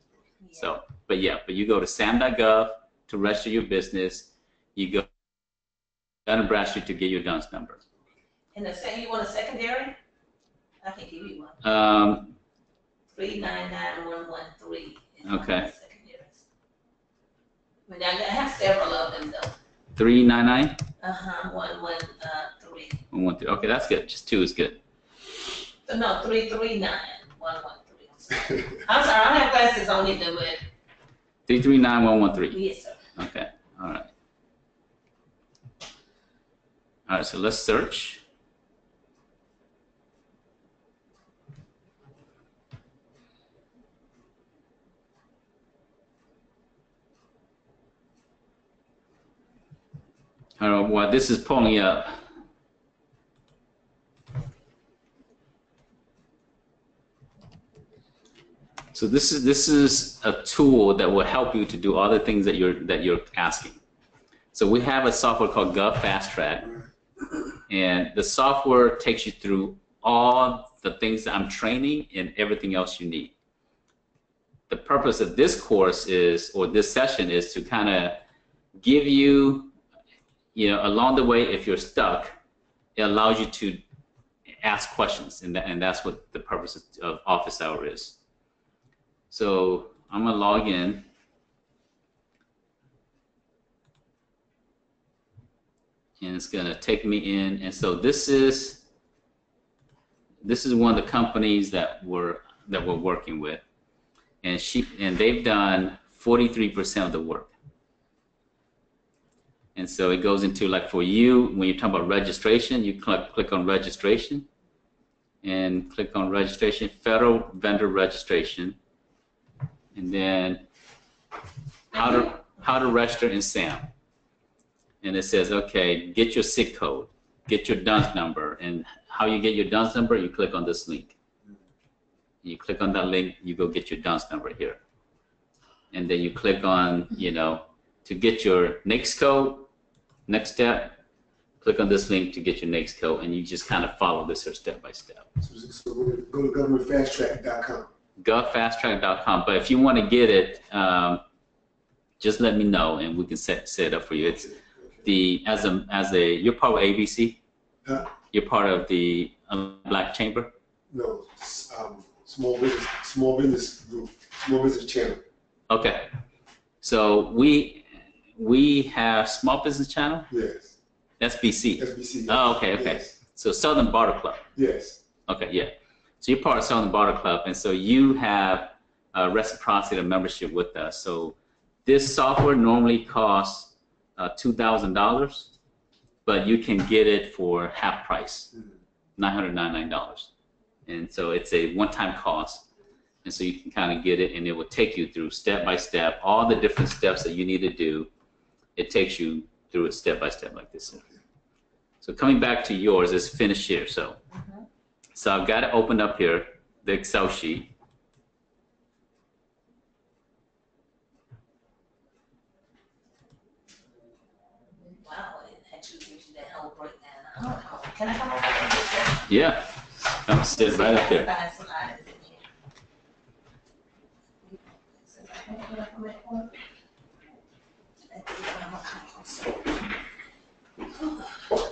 So, but yeah, but you go to sam.gov to register your business. You go Dun Bradstreet to get your DUNS number. And the same, you want a secondary? I can give you one. Um, Three nine nine one one three. Okay. I I have several of them though. three nine nine Uh-huh, one, one, uh, three. one one three. Okay, that's good. Just two is good. Uh, No, three, three, nine, one, one, three. I'm sorry. I'm sorry, I don't have glasses on either, but Three three nine one one three. yes, sir. Okay. All right. All right. So let's search. All right. While this is pulling up. So this is this is a tool that will help you to do all the things that you're that you're asking. So we have a software called Gov Fast Track, and the software takes you through all the things that I'm training and everything else you need. The purpose of this course is, or this session is to kind of give you, you know, along the way, if you're stuck, it allows you to ask questions, and, that, and that's what the purpose of, of office hour is. So I'm gonna log in. And it's gonna take me in, and so this is this is one of the companies that we're that we're working with, and she and they've done 43% of the work. And so it goes into like for you when you talk about registration, you click click on registration, and click on registration, federal vendor registration and then how to how to register in SAM. And it says, okay, get your SIC code, get your DUNS number, and how you get your DUNS number, you click on this link. You click on that link, you go get your DUNS number here. And then you click on, you know, to get your NAICS code, next step, click on this link to get your NAICS code, and you just kind of follow this here step by step. So, so go to governmentfasttrack.com. govfasttrack.com. But if you want to get it, um, just let me know and we can set set it up for you. It's the as a as a you're part of ABC. Huh? You're part of the um, Black Chamber. No, um, small business, small business group, small business channel. Okay. So we we have small business channel. Yes, SBC. SBC. Oh, okay, okay. Yes, So Southern Barter Club. yes, Okay, yeah. So you're part of Selling the Border Club, and so you have a reciprocity of membership with us. So this software normally costs uh, two thousand dollars, but you can get it for half price, Mhm. nine hundred ninety nine dollars. And so it's a one time cost, and so you can kind of get it, and it will take you through step by step all the different steps that you need to do. It takes you through it step by step like this. So coming back to yours, it's finished here. So. So I've got it opened up here, the Excel sheet. Can I come over that? Yeah, I'm sitting right up here. Find some in here. Since I can't get up from that point. I think I'm a couple.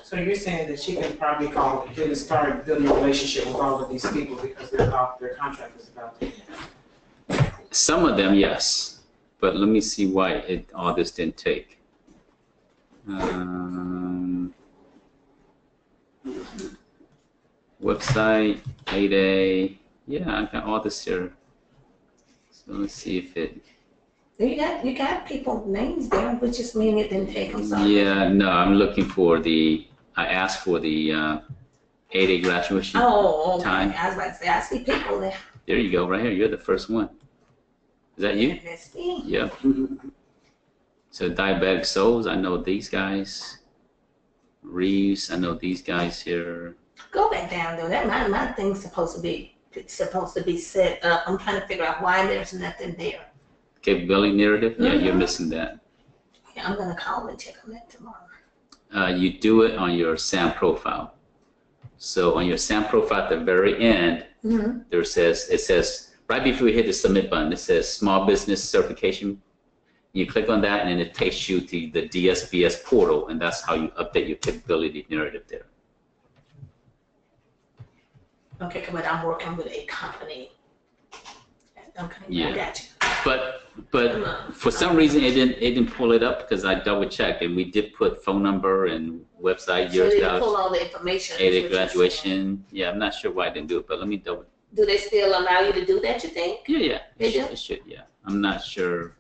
So you're saying that she can probably call, get start building a relationship with all of these people because their, their contract is about to end? Some of them, yes, but let me see why it, all this didn't take. Um, website, payday, yeah, I got all this here. So let's see if it, You got, you got people names there, which just mean it didn't take them so. yeah, no, I'm looking for the, I asked for the, uh, 8A graduation. Oh, okay. Time. I was about to say, I see people there. There you go, right here, you're the first one. Is that you? Let's see. Yep. So diabetic souls, I know these guys. Reeves, I know these guys here. Go back down though. That my, my thing's supposed to be, supposed to be set up. I'm trying to figure out why there's nothing there. Capability narrative, yeah, you're Mhm. missing that. Yeah, I'm gonna call and check on that tomorrow. Uh, you do it on your SAM profile. So on your SAM profile at the very end, Mm-hmm. there says, it says, right before you hit the submit button, it says small business certification. You click on that and then it takes you to the DSBS portal and that's how you update your capability narrative there. Okay, but I'm working with a company. Okay, I Yeah. got you. But, but For some reason, it didn't, it didn't pull it up because I double checked and we did put phone number and website, So years, they dollars, pull all the information. is date what of you're graduation. Yeah, I'm not sure why I didn't do it, but let me double. Do they still allow you to do that, you think? yeah, yeah. They It should, do? it should, yeah. I'm not sure.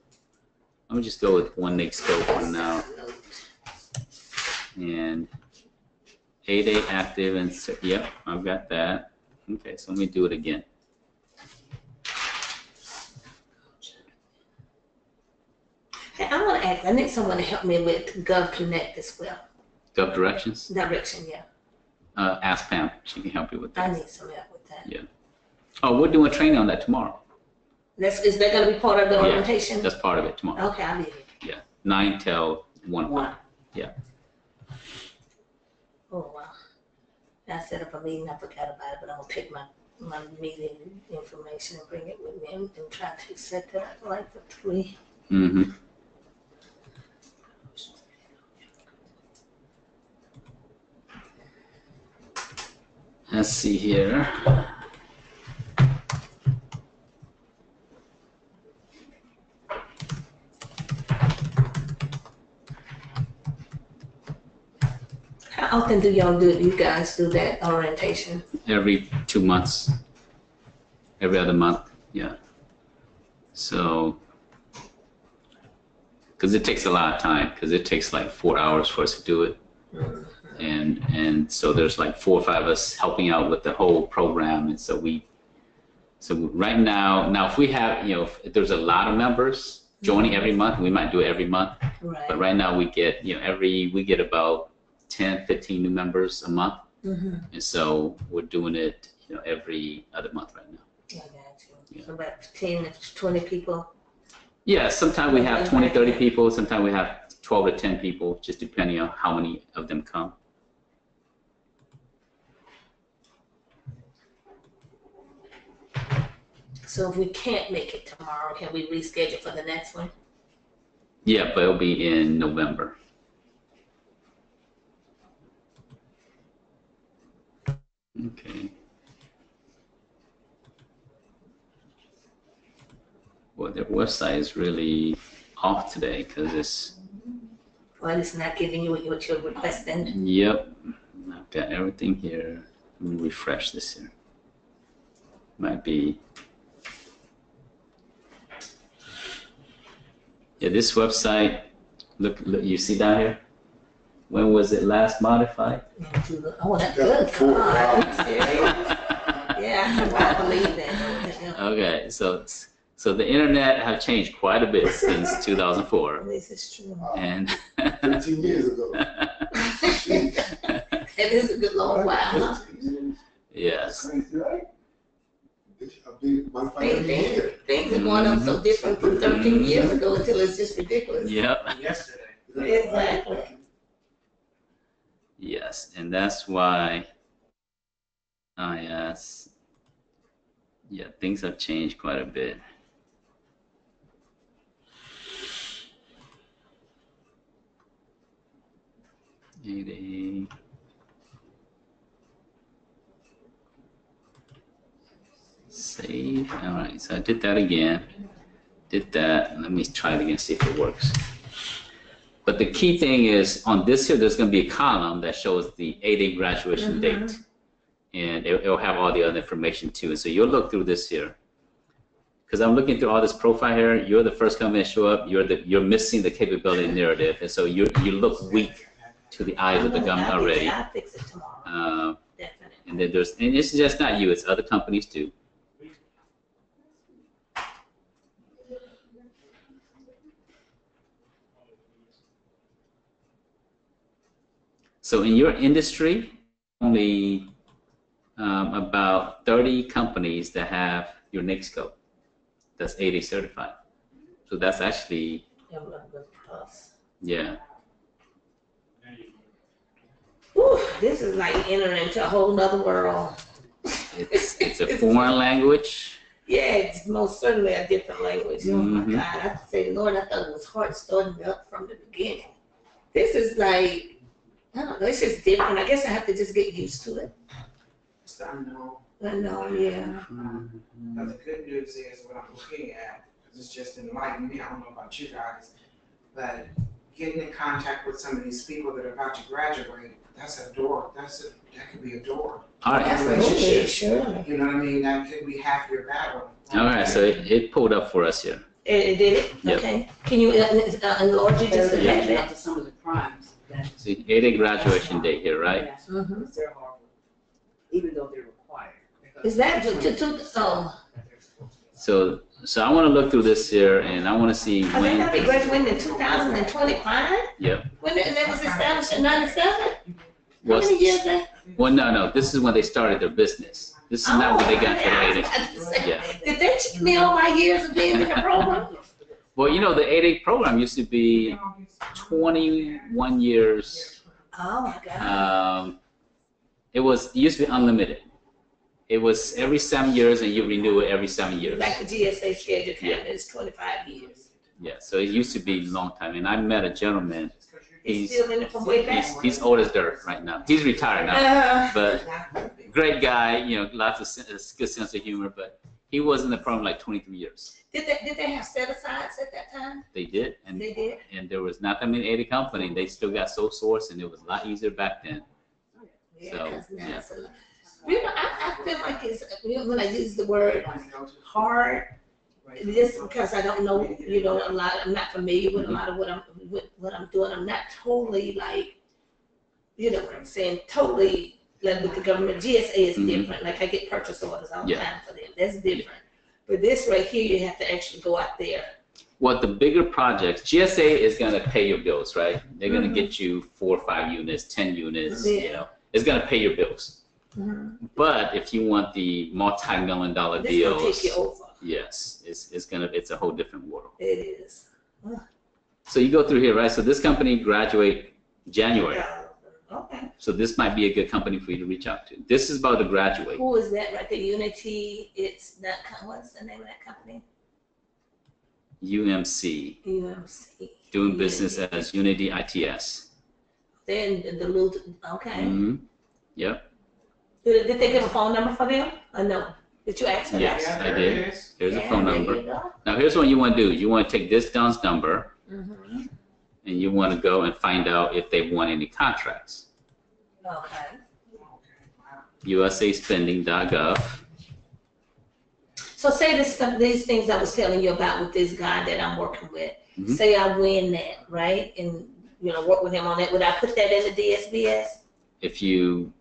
Let me just go with one NAICS code for now. And eight A active and, so- yep, I've got that. Okay, so let me do it again. I wanna ask, I need someone to help me with Gov Connect as well. Gov directions, Direction, yeah. uh, ask Pam. She can help you with that. I need some help with that. Yeah. Oh, we're doing a training on that tomorrow. That's, is that gonna be part of the Yeah. orientation? That's part of it tomorrow. Okay, I'll leave it. Nine till one. One. Yeah. Oh, wow. I set up a meeting, I forgot about it, but I'm gonna take my, my meeting information and bring it with me and try to set that up like for three. Mm-hmm. Let's see here. How often do y'all do, you guys do that orientation? Every two months. Every other month, yeah. So, because it takes a lot of time, because it takes like four hours for us to do it. And and so there's like four or five of us helping out with the whole program and so we so right now now if we have you know if there's a lot of members joining every month we might do it every month but Right. right now we get you know every we get about 10 15 new members a month Mhm. and so we're doing it you know every other month right now you. Yeah. So about ten to twenty people. yeah sometimes we have Okay. 20 30 people sometimes we have 12 to 10 people just depending on how many of them come So if we can't make it tomorrow, can we reschedule for the next one? Yeah, but it'll be in November. Okay. Well, their website is really off today because it's, Well, it's not giving you what you're requesting. yep, I've got everything here. Let me refresh this here. Might be. Yeah, this website, look, look, you see down here? When was it last modified? Oh, that's Yeah, good. cool. God, I'm serious. Yeah, I believe that. Okay, so so the internet have changed quite a bit since 2004, This is true. and Fifteen years ago. It is a good long while, huh? yes, Crazy, right? It's a big modified Things, year. things are going up so mm-hmm. different from thirteen years ago until it's just ridiculous. yep, Yesterday. Exactly. yes, and that's why ah, I asked. Yeah, things have changed quite a bit. Eight eight. Save. All right, so I did that again. Did that. Let me try it again, see if it works. But the key thing is on this here, there's going to be a column that shows the 8A graduation Mhm. date. And it, it'll have all the other information too. And so you'll look through this here. Because I'm looking through all this profile here, you're the first company to show up, you're the you're missing the capability narrative. And so you you look weak to the eyes of the government I'll fix it- already. I'll fix it tomorrow, Uh, definitely. and then there's, and it's just not you, it's other companies too. So in your industry, only um, about 30 companies that have your NAICS code that's 8A certified. So that's actually, Yeah, we're gonna go plus. yeah, Whew, this is like entering into a whole nother world. it's, it's a foreign language. Yeah, it's most certainly a different language. Oh my Mhm. God, I have to say, Lord, I thought it was hard starting up from the beginning. This is like, I don't know, it's just different. I guess I have to just get used to it. It's the unknown. I know, yeah. But the good news is what I'm looking at, because it's just enlightened me, I don't know about you guys, but getting in contact with some of these people that are about to graduate, that's a door, that's a, that could be a door. All right, Absolutely, sure. You know what I mean? That could be half your battle. all right, so it, it pulled up for us here. It, it did it? Yep. Okay. Can you, uh, uh, enlarge it just a They're little bit? to some of the crimes that. See, 8A graduation day here, right? Yes, Mhm. because They're horrible, even though they're required. Is that to, to, to, oh, So, so I want to look through this here, and I want to see I think I'll be when. graduating in two thousand and twenty-five? Yep. When it, that was established in ninety-seven? How Was, many years that? well, no, no. This is when they started their business. This is not when they got to the 8A. Yeah. Did they cheat me all my years of being in the program? Well, you know, the 8A program used to be 21 years. Oh, my God. Um, it was it used to be unlimited. It was every seven years, and you renew it every seven years. Like the GSA schedule Yeah. of is twenty-five years. Yeah. So it used to be a long time. And I met a gentleman. He's He's still in it from way back. he's, old as dirt right now. He's retired now. Uh, but great guy, you know, lots of good sense of humor. But he was in the program like 23 years. Did they, did they have set-asides at that time? They did, and They did? and there was not that many 8A company. They still got sole source, and it was a lot easier back then. Yeah, So, yeah. it's a lot. You know, I, I feel like it's, you know, when I use the word hard, just because I don't know, you know, a lot, I'm not familiar with a lot of what I'm, with what I'm doing. I'm not totally like, you know what I'm saying, totally, like with the government, GSA is Mhm. different. Like I get purchase orders all the Yeah. time for them. That's different. But this right here, you have to actually go out there. What the bigger projects, GSA is going to pay your bills, right? They're going to Mhm. get you four or five units, 10 units, you know, it's going to pay your bills. But if you want the multi-million dollar This deals, take you over. yes, it's, it's gonna, it's a whole different world. It is. So you go through here, right? So this company graduate January. Okay. So this might be a good company for you to reach out to. This is about to graduate. Who is that right there? Unity, it's that, what's the name of that company? UMC, UMC. doing business as Unity ITS. Then the Duluth, okay. hmm Yep. Did, did they give a phone number for them? Or no? Did you ask that? Yes, Yeah, I did. is. There's a phone number. Now here's what you want to do. You want to take this DUNS number Mhm. And you want to go and find out if they've won any contracts. Okay. USAspending.gov. So say this these things I was telling you about with this guy that I'm working with. Mhm. Say I win that, right? And, you know, work with him on that. Would I put that in the DSBS? If you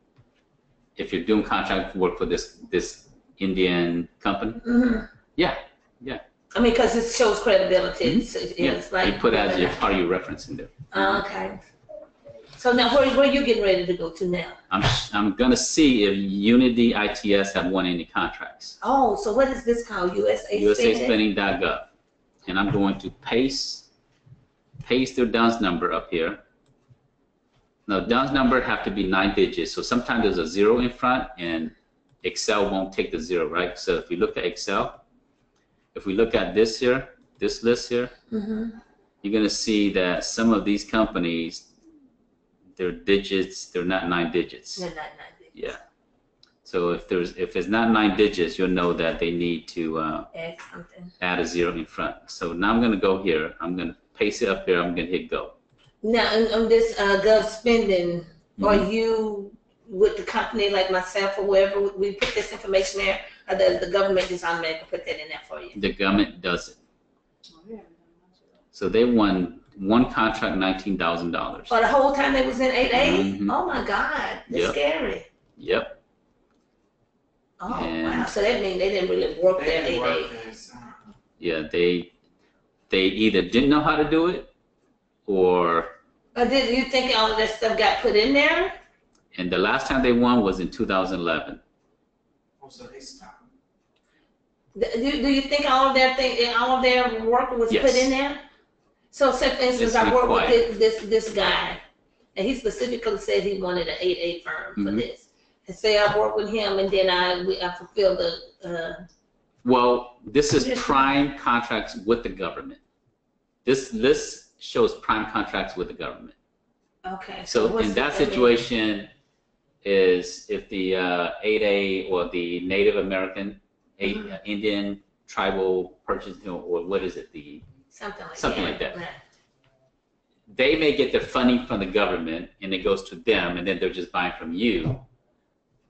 if you're doing contract work for this this Indian company, Mm-hmm. Yeah, yeah. I mean, because it shows credibility. Mm-hmm. It's, yeah, like. you put as your part of your reference in there. Oh, Okay. So now, where, where you getting ready to go to now? I'm I'm gonna see if Unity ITS have won any contracts. Oh, so what is this called? USA Spending? USAspending.gov, and I'm going to paste paste their DUNS number up here. Now DUNS number have to be nine digits, so sometimes there's a zero in front, and Excel won't take the zero, right? So if you look at Excel, if we look at this here, this list here, Mm-hmm. you're gonna see that some of these companies, their digits, they're not nine digits. They're not, not big. Yeah. So if there's if it's not nine digits, you'll know that they need to uh, Add something. add a zero in front. So now I'm gonna go here. I'm gonna paste it up here. I'm gonna hit go. Now, on, this uh, gov spending, are Mhm. you with the company like myself or whoever? We put this information there, or does the government just automatically put that in there for you? The government does it. Oh, yeah, that's it. So they won one contract, nineteen thousand dollars. For the whole time they was in eight A? Mhm. Oh my God, that's Yep. scary. Yep. Oh And- wow, so that means they didn't really work They that didn't eight work A. this, Yeah. They they either didn't know how to do it, or But did you think all of that stuff got put in there? and the last time they won was in 2011. oh, so they Do, do you think all of their thing, all of their work was Yes. put in there? So say for instance, It's I work with required. this, this, this guy, and he specifically said he wanted an eight A firm for Mhm. this. And say I work with him and then I, we- I fulfill the, uh, Well, this is Yes. prime contracts with the government. This list shows prime contracts with the government. okay. So what's in that the- situation is if the uh, 8A or the Native American, Mhm. uh, Indian tribal purchase, or what is it, the, Something like that. like that. They may get the funding from the government and it goes to them and then they're just buying from you.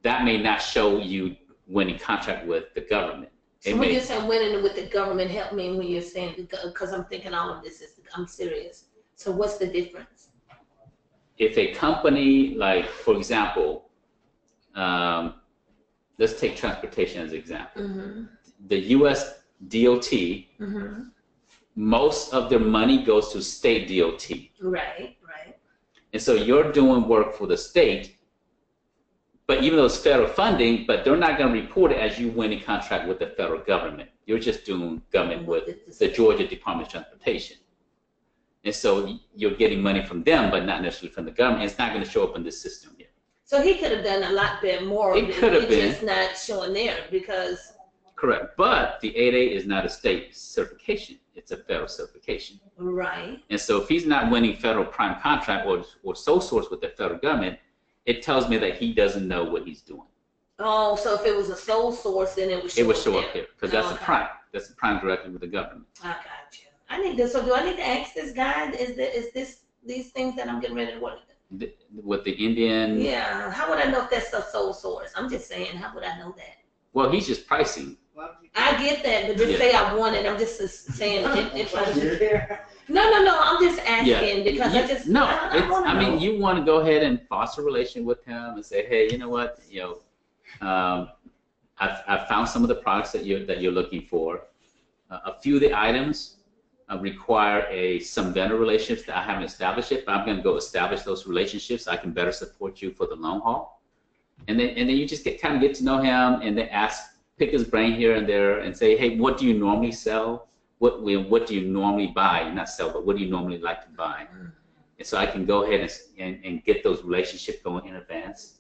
That may not show you winning contract with the government. So It when may- you say winning with the government, help me when you're saying, because I'm thinking all of this is, I'm serious. So what's the difference? if a company like for example um, let's take transportation as an example. Mm-hmm, the us dot mm-hmm. most of their money goes to state dot Right, right. and so you're doing work for the state but even though it's federal funding but they're not going to report it as you winning contract with the federal government. You're just doing government with the georgia department of transportation. And so you're getting money from them but not necessarily from the government. It's not going to show up in this system yet So he could have done a lot bit more. It could have been. just not showing there because, Correct, but the 8A is not a state certification, it's a federal certification. right, And so if he's not winning federal prime contract or, or sole source with the federal government, it tells me that he doesn't know what he's doing. oh, so if it was a sole source, then it would show It would show there. up here, because that's a Okay. prime, that's a prime directly with the government. I got you. I need this, so do I need to ask this guy, is the, is this, these things that I'm getting ready to work? The- With the Indian, Yeah, how would I know if that's a sole source? I'm just saying, how would I know that? well, he's just pricing. I get that, but just Yeah. say I won it, I'm just saying, if, if I, did no, no, no, I'm just Yeah. asking because I You- just, No, I, I it's, wanna I know. mean, you want to go ahead and foster a relation with him and say, hey, you know what, you know, um, I've, I've found some of the products that you're, that you're looking for. Uh, a few of the items uh, require a, some vendor relationships that I haven't established yet, but I'm going to go establish those relationships. I can better support you for the long haul. And then, and then you just get, kind of get to know him and then ask, pick his brain here and there and say, hey, what do you normally sell? What, what do you normally buy? Not sell, but what do you normally like to buy? And so I can go ahead and, and, and get those relationships going in advance.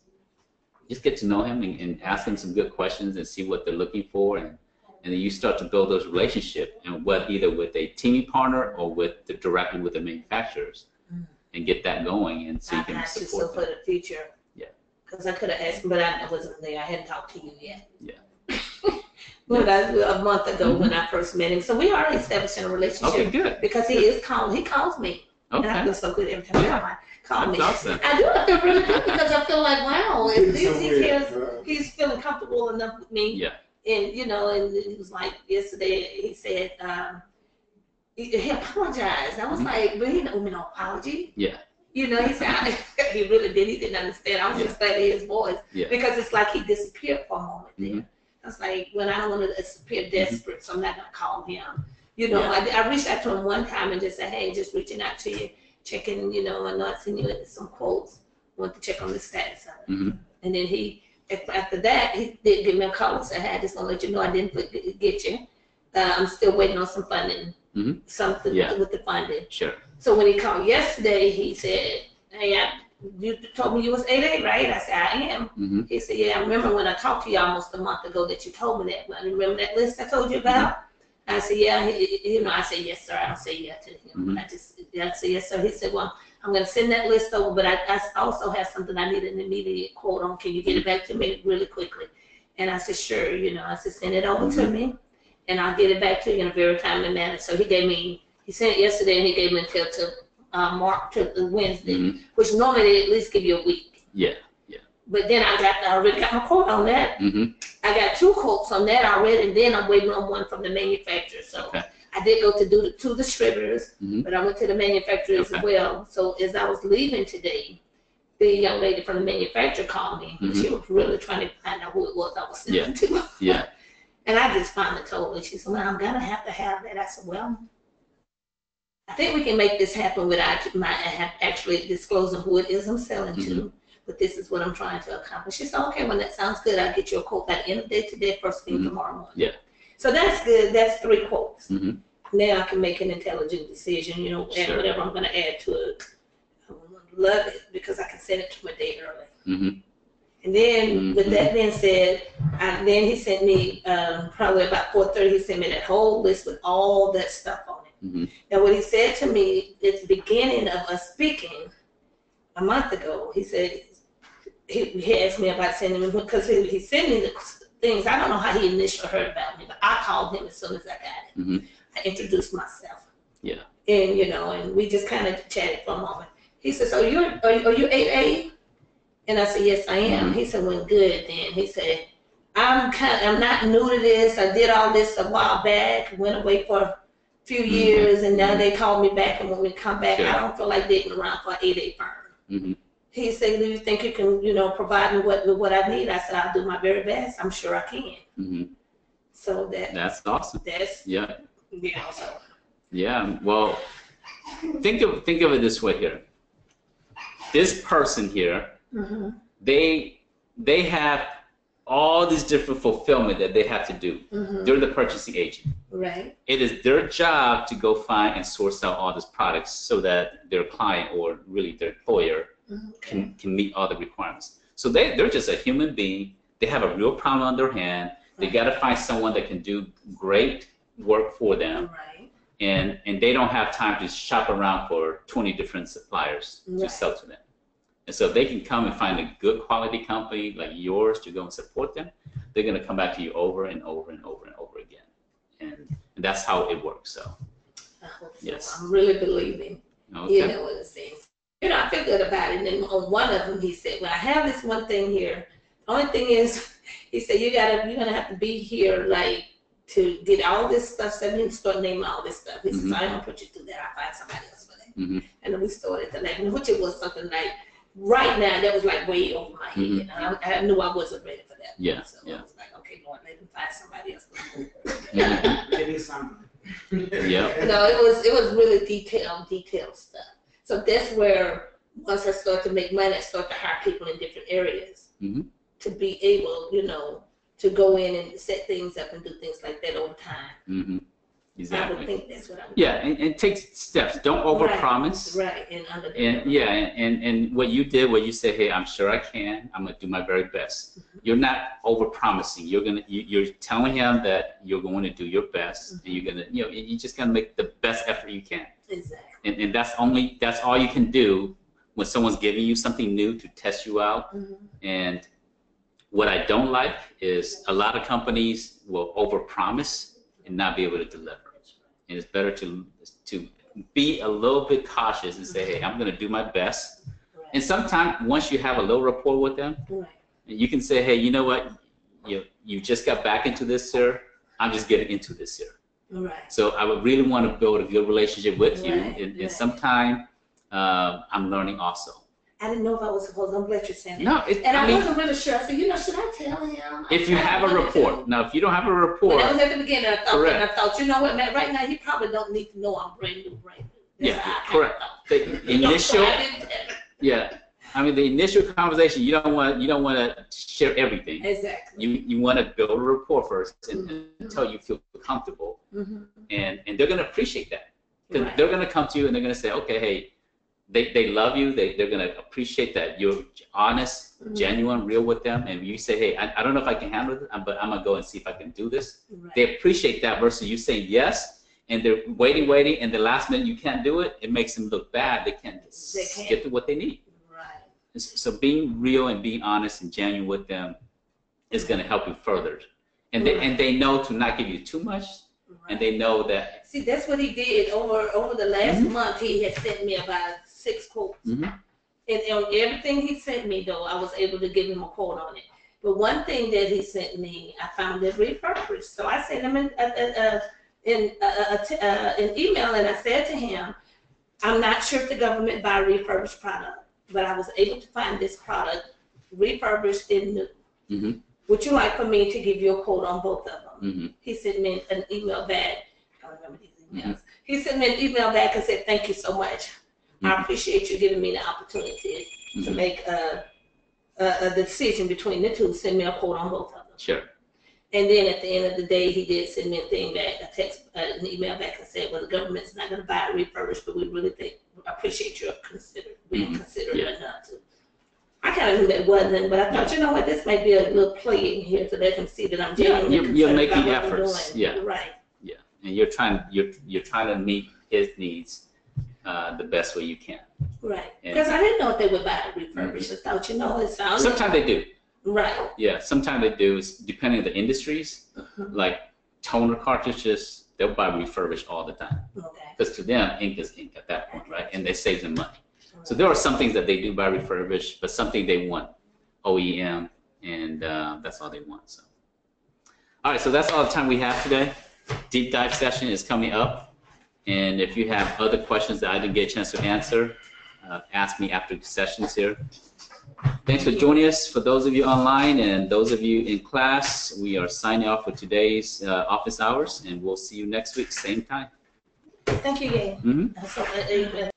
Just get to know him and, and ask him some good questions and see what they're looking for. And, and then you start to build those relationships and what either with a teaming partner or with the, directly with the manufacturers Mm. and get that going and so you I can got you so support for the future. Yeah. Cause I could have asked, but I wasn't there. I hadn't talked to you yet. Yeah. Well, that a month ago when I first met him. So we already established a relationship. Okay, relationship good. because he is calling. He calls me, and I feel so good every time he Yeah. call me. Awesome. I do. I feel really good because I feel like wow, at least So he weird. cares. Uh, He's feeling comfortable enough with me. Yeah. And you know, and it was like yesterday. He said um, he, he apologized. I was Mhm. like, but he didn't owe me no apology. Yeah. You know, he said I, he really did. He didn't understand. I was just glad his voice Yeah. because it's like he disappeared for a moment there. Mhm. I was like, when I don't want to disappear desperate, so I'm not gonna call him. You know, I, I reached out to him one time and just said, hey, just reaching out to you, checking, you know, and not sending you some quotes. Want to check on the status of it. Mhm. And then he, after that, he did give me a call and said, hey, I just want to let you know I didn't forget- get you. Uh, I'm still waiting on some funding, Mhm. something Yeah. with the funding. Sure. So when he called yesterday, he said, hey, I, you told me you was 8A, right? I said, I am. hmm He said, yeah, I remember when I talked to you almost a month ago that you told me that. Well, remember that list I told you about? I said, yeah, he, you know, I said, yes, sir. I don't say yeah to him. I just, I said, yes, sir. He said, well, I'm gonna send that list over, but I, I also have something I need an immediate quote on. Can you get it back to me really quickly? And I said, sure, you know, I said, send it over to me and I'll get it back to you in a very timely manner. So he gave me, he sent it yesterday and he gave me until to, uh, Mark, to the Wednesday, Mhm. which normally they at least give you a week. Yeah. Yeah. But then I got, I already got my quote on that. hmm I got two quotes on that already, and then I'm waiting on one from the manufacturer. So Okay. I did go to do the two distributors, Mhm. but I went to the manufacturer as Okay. well. So as I was leaving today, the young lady from the manufacturer called me. Mhm. She was really trying to find out who it was I was selling to. Yeah. And I just finally told her. She said, "Well, I'm gonna have to have that." I said, "Well." I think we can make this happen without my actually disclosing who it is I'm selling to, but this is what I'm trying to accomplish. She said, okay, well, that sounds good. I'll get you a quote by the end of the day today, first thing Mhm. tomorrow morning. Yeah. So that's good. That's three quotes. Mhm. Now I can make an intelligent decision, you know, Sure. whatever I'm gonna add to it. I love it because I can send it to my day early. hmm And then with Mhm. that being said, I, then he sent me, um, probably about four thirty, he sent me that whole list with all that stuff on it. hmm And what he said to me at the beginning of us speaking a month ago, he said, he, he asked me about sending me, because he, he sent me the things, I don't know how he initially heard about me, but I called him as soon as I got it. Introduced myself. Yeah. And, you know, and we just kind of chatted for a moment. He said, so you're, are, you- are you 8A? And I said, yes, I am. He said, well, good then. He said, I'm kind, I'm not new to this. I did all this a while back, went away for a few Mhm. years, and now they call me back. And when we come back, Sure. I don't feel like digging around for an 8A firm. hmm He said, do you think you can, you know, provide me what, with what I need? I said, I'll do my very best. I'm sure I can. hmm So that, That's awesome. that's, Yeah. Know. Yeah. Well, think of think of it this way here. This person here, hmm they they have all these different fulfillment that they have to do. hmm They're the purchasing agent. Right. It is their job to go find and source out all these products so that their client or really their employer Okay. can, can meet all the requirements. So they, they're just a human being. They have a real problem on their hand. They got to find someone that can do great work for them. Right. And, and they don't have time to shop around for 20 different suppliers to sell to them. And so if they can come and find a good quality company like yours to go and support them, they're going to come back to you over and over and over and over again. And, and that's how it works. So, I hope so. Yes. I'm really believing. okay. You know what it says. You know, I feel good about it. And then on one of them, he said, "Well, I have this one thing here. The only thing is, he said you gotta, you're gonna have to be here like to get all this stuff. So he start naming all this stuff. He Mhm. says, I ain't gonna put you through that. I'll find somebody else for that. Mhm. And then we started to like, which it was something like right now that was like way over my head. Mhm. And I, I knew I wasn't ready for that. Yeah, So yeah. I was like, okay, Lord, let me find somebody else. Mhm. Give me some. Yeah. No, it was it was really detailed, detailed stuff. So that's where once I start to make money, I start to hire people in different areas Mhm. to be able, you know, to go in and set things up and do things like that over time. hmm would Exactly. think that's what I would. Yeah, and, and take steps. Don't overpromise. Right, and under. And yeah, and, and, and what you did, what you said, hey, I'm sure I can. I'm gonna do my very best. You're not overpromising. You're gonna you, you're telling him that you're going to do your best, and you're gonna you know you just gonna make the best effort you can. Exactly. And, and that's only that's all you can do when someone's giving you something new to test you out. Mhm. And what I don't like is a lot of companies will overpromise and not be able to deliver. And it's better to to be a little bit cautious and say, hey, I'm going to do my best. And sometimes once you have a little rapport with them, Right. you can say, hey, you know what, you you just got back into this, sir. I'm just getting into this here. Right. So I would really want to build a good relationship with you, Right, and, and right. sometime uh, I'm learning also. I didn't know if I was supposed, I'm glad you're saying. No, it, And I I mean, wasn't really sure, I said, you know, should I tell him? if you have a report, now if you don't have a When report, I was at the beginning, I thought, and I thought, you know what, man, right now, he probably don't need to know I'm brand new, brand new. That's Yeah, correct. the You know, so initial, I didn't tell him. yeah, I mean the initial conversation, you don't want you don't want to share everything. Exactly. You you want to build a rapport first and, Mhm. until you feel comfortable, mm -hmm. and and they're gonna appreciate that. Right. They're gonna come to you and they're gonna say, okay, hey, they, they love you. They they're gonna appreciate that you're honest, Mhm. genuine, real with them, and you say, hey, I, I don't know if I can handle it, but I'm gonna go and see if I can do this. Right. They appreciate that versus you saying yes, and they're waiting, waiting, and the last minute you can't do it. It makes them look bad. They can't, They can't. get to what they need. Right. So being real and being honest and genuine with them is going to help you further. And they, and they know to not give you too much, and they know that See, that's what he did over over the last Mhm. month. He had sent me about six quotes, Mhm. and on everything he sent me, though, I was able to give him a quote on it. But one thing that he sent me, I found it repurposed. So I sent him an, a, a, a, in a, a, a, an email, and I said to him, "I'm not sure if the government buy refurbished product, but I was able to find this product refurbished and new. Mhm. Would you like for me to give you a quote on both of them?" mhm, he sent me an email back. I don't remember these emails. Mm-hmm. He sent me an email back and said, "Thank you so much. I Mhm. appreciate you giving me the opportunity to mhm. make a, a, a decision between the two. Send me a quote on both of them." sure. And then at the end of the day, he did send me a thing back, a text, uh, an email back and said, "Well, the government's not going to buy it refurbished, but we really think appreciate your consider being considerate Yeah. enough to." I kind of knew that wasn't, but I thought, you know what, this might be a little play in here to let can see that I'm Yeah, genuinely you're- you're making efforts. Yeah. Right. Yeah, and you're trying you're you're trying to meet his needs uh, the best way you can. Right, because I didn't know if they would buy it refurbished. I thought, you know, it sounds Sometimes they do. right. Yeah, sometimes they do. It's depending on the industries. Mhm. Like toner cartridges, they'll buy refurbished all the time Okay. because to them, ink is ink at that point, right? And they save them money. So there are some things that they do buy refurbished, but something they want OEM, and uh, that's all they want. So, all right, so that's all the time we have today. Deep dive session is coming up, and if you have other questions that I didn't get a chance to answer, uh, ask me after the sessions here. Thanks for joining us. For those of you online and those of you in class, we are signing off for today's uh, office hours, and we'll see you next week, same time. Thank you. So, uh, uh,